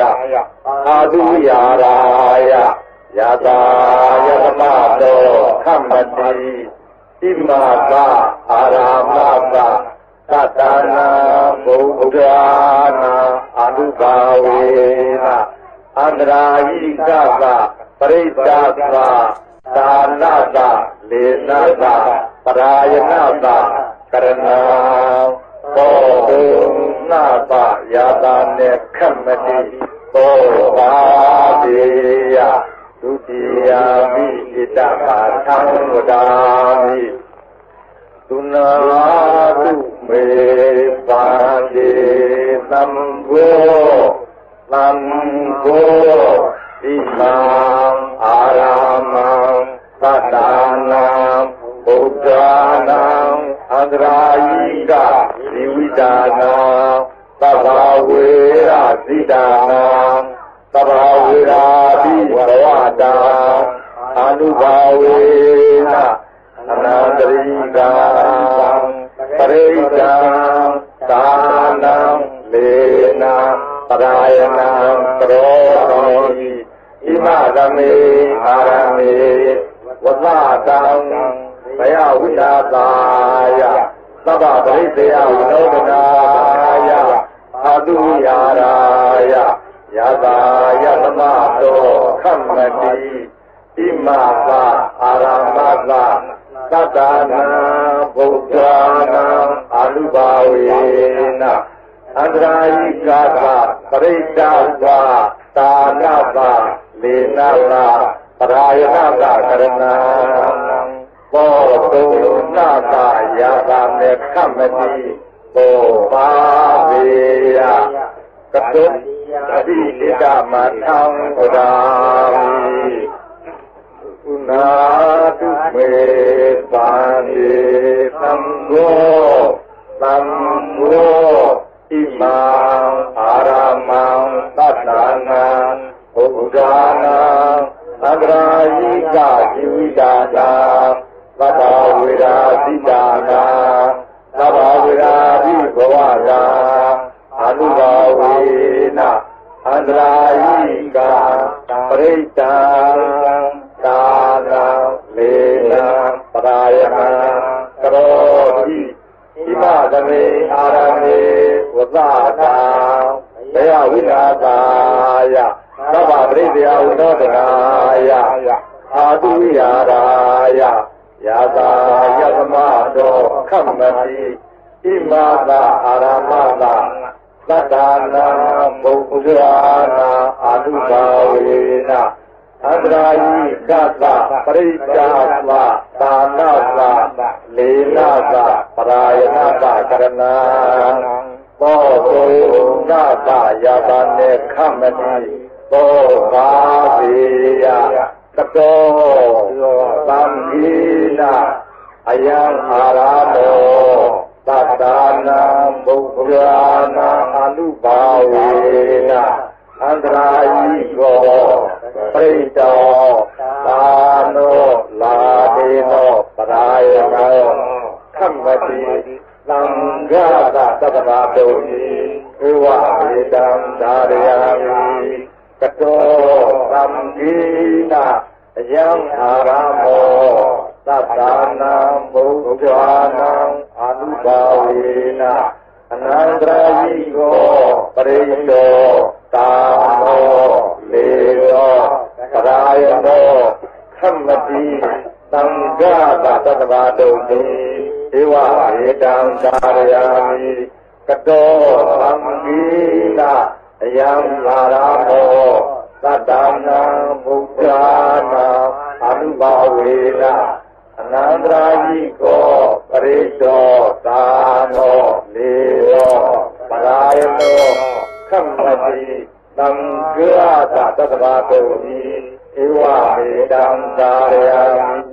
အာတုယာရာယယတာယသမတောခမ္မတိဣမာသအာရာမသသတ္တနာဘုဒ္ဓနာအနုဘာဝေနအန္တရာယိကသပရိစ္ဆာသသာနသလေနသပရာယနာသကရဏံ ဘောဓုနာသယာတာနေခမ္မတိဘောပါတိယဒုတိယမိဣတပါသံဝဒာမိသုနာတုမေပါတိသံဃောသံဃောဣမံအာရမံသတ္တနာဘုဒ္ဓနာ အန္တရာယိကဇီဝိတာနာသဗ္ဗဝေရဇိတာနာသဗ္ဗဝေရာတိဝရဝတာအနုဘာဝေနအနန္တရိကံပရိဒံသာနံလေနံပရာယနံကရောတော်ဣမသမေအာရမေဝသတံဘယဝိနာသာ ယသဗ္ဗပရိသေယဝိနောဒနာယအာတုယာရာယယတာယသမတောခမ္မတိဣမသအာရမသသတ္တနာဘုဒ္ဓနာအာနုဘာဝေနအန္တရာယိကာသပရိစ္ဆာသသာနသလေနသပရာယနာသကရဏံ ဘောတုနာသယာတာမေခမ္မတိဘောပါဝေယကတုတတိဣဒမထံဝဒာမိကုနာတုမေသံေသံဃောသံဃောဣမံအာရမံသတ္တနာဘုဒ္ဓနာအန္တရာယိကဇီဝိတာနာ သဗ္ဗဝေရာတိတာနာသဗ္ဗဝေရာတိဘဝတာအနုဘာဝေနအန္တရာယိကပရိတံသာနာလေနံပရာယမံကရောတိဣမသမေအာရမေဝသတာဘယဝိနာသာယသဗ္ဗပရိသေယဝိနောဒနာယအာတုယာရာယ ယာတာယသမတောခမ္မတိဣမသာအာရမသာသတ္တနာဘုဒ္ဓနာအာနုဘာဝေနအန္တရာယိကသပရိစ္ဆာသသာနာသလေနာသပရာယနာသကရဏံဘောဓုနာသယာတာနေခမ္မတိဘောဘာဝေယ ကတောသံဃိနာအယံအာရမောသတ္တနာဘုရားနာအနုဘာဝေနအန္တရာယိကောပရိတောသာနောလာဒေနောပရာယနောခမ္မတိသံဃာတသဗ္ဗတုံဤဧဝေတံသာရယာမိ ကတောသံဃိနာအယံအာရမောသတ္တနာဘုရားနာအနုဘာဝေနအနန္တရာယိကောပရိတောတာမောလေရောပရာယနောခမ္မတိသံဃာတသတ္တဗတုံတိဧဝေတံသာရယာမိကတောသံဃိနာ အယံလာရမောသတ္တနာဘုရားနာအနုဘာဝေနအနန္တရာယိကောပရိတောသာနောလေရောပရာယနောခမ္မတိသံဃာတသတ္တဗတုံဤဧဝမေတံသာရယံ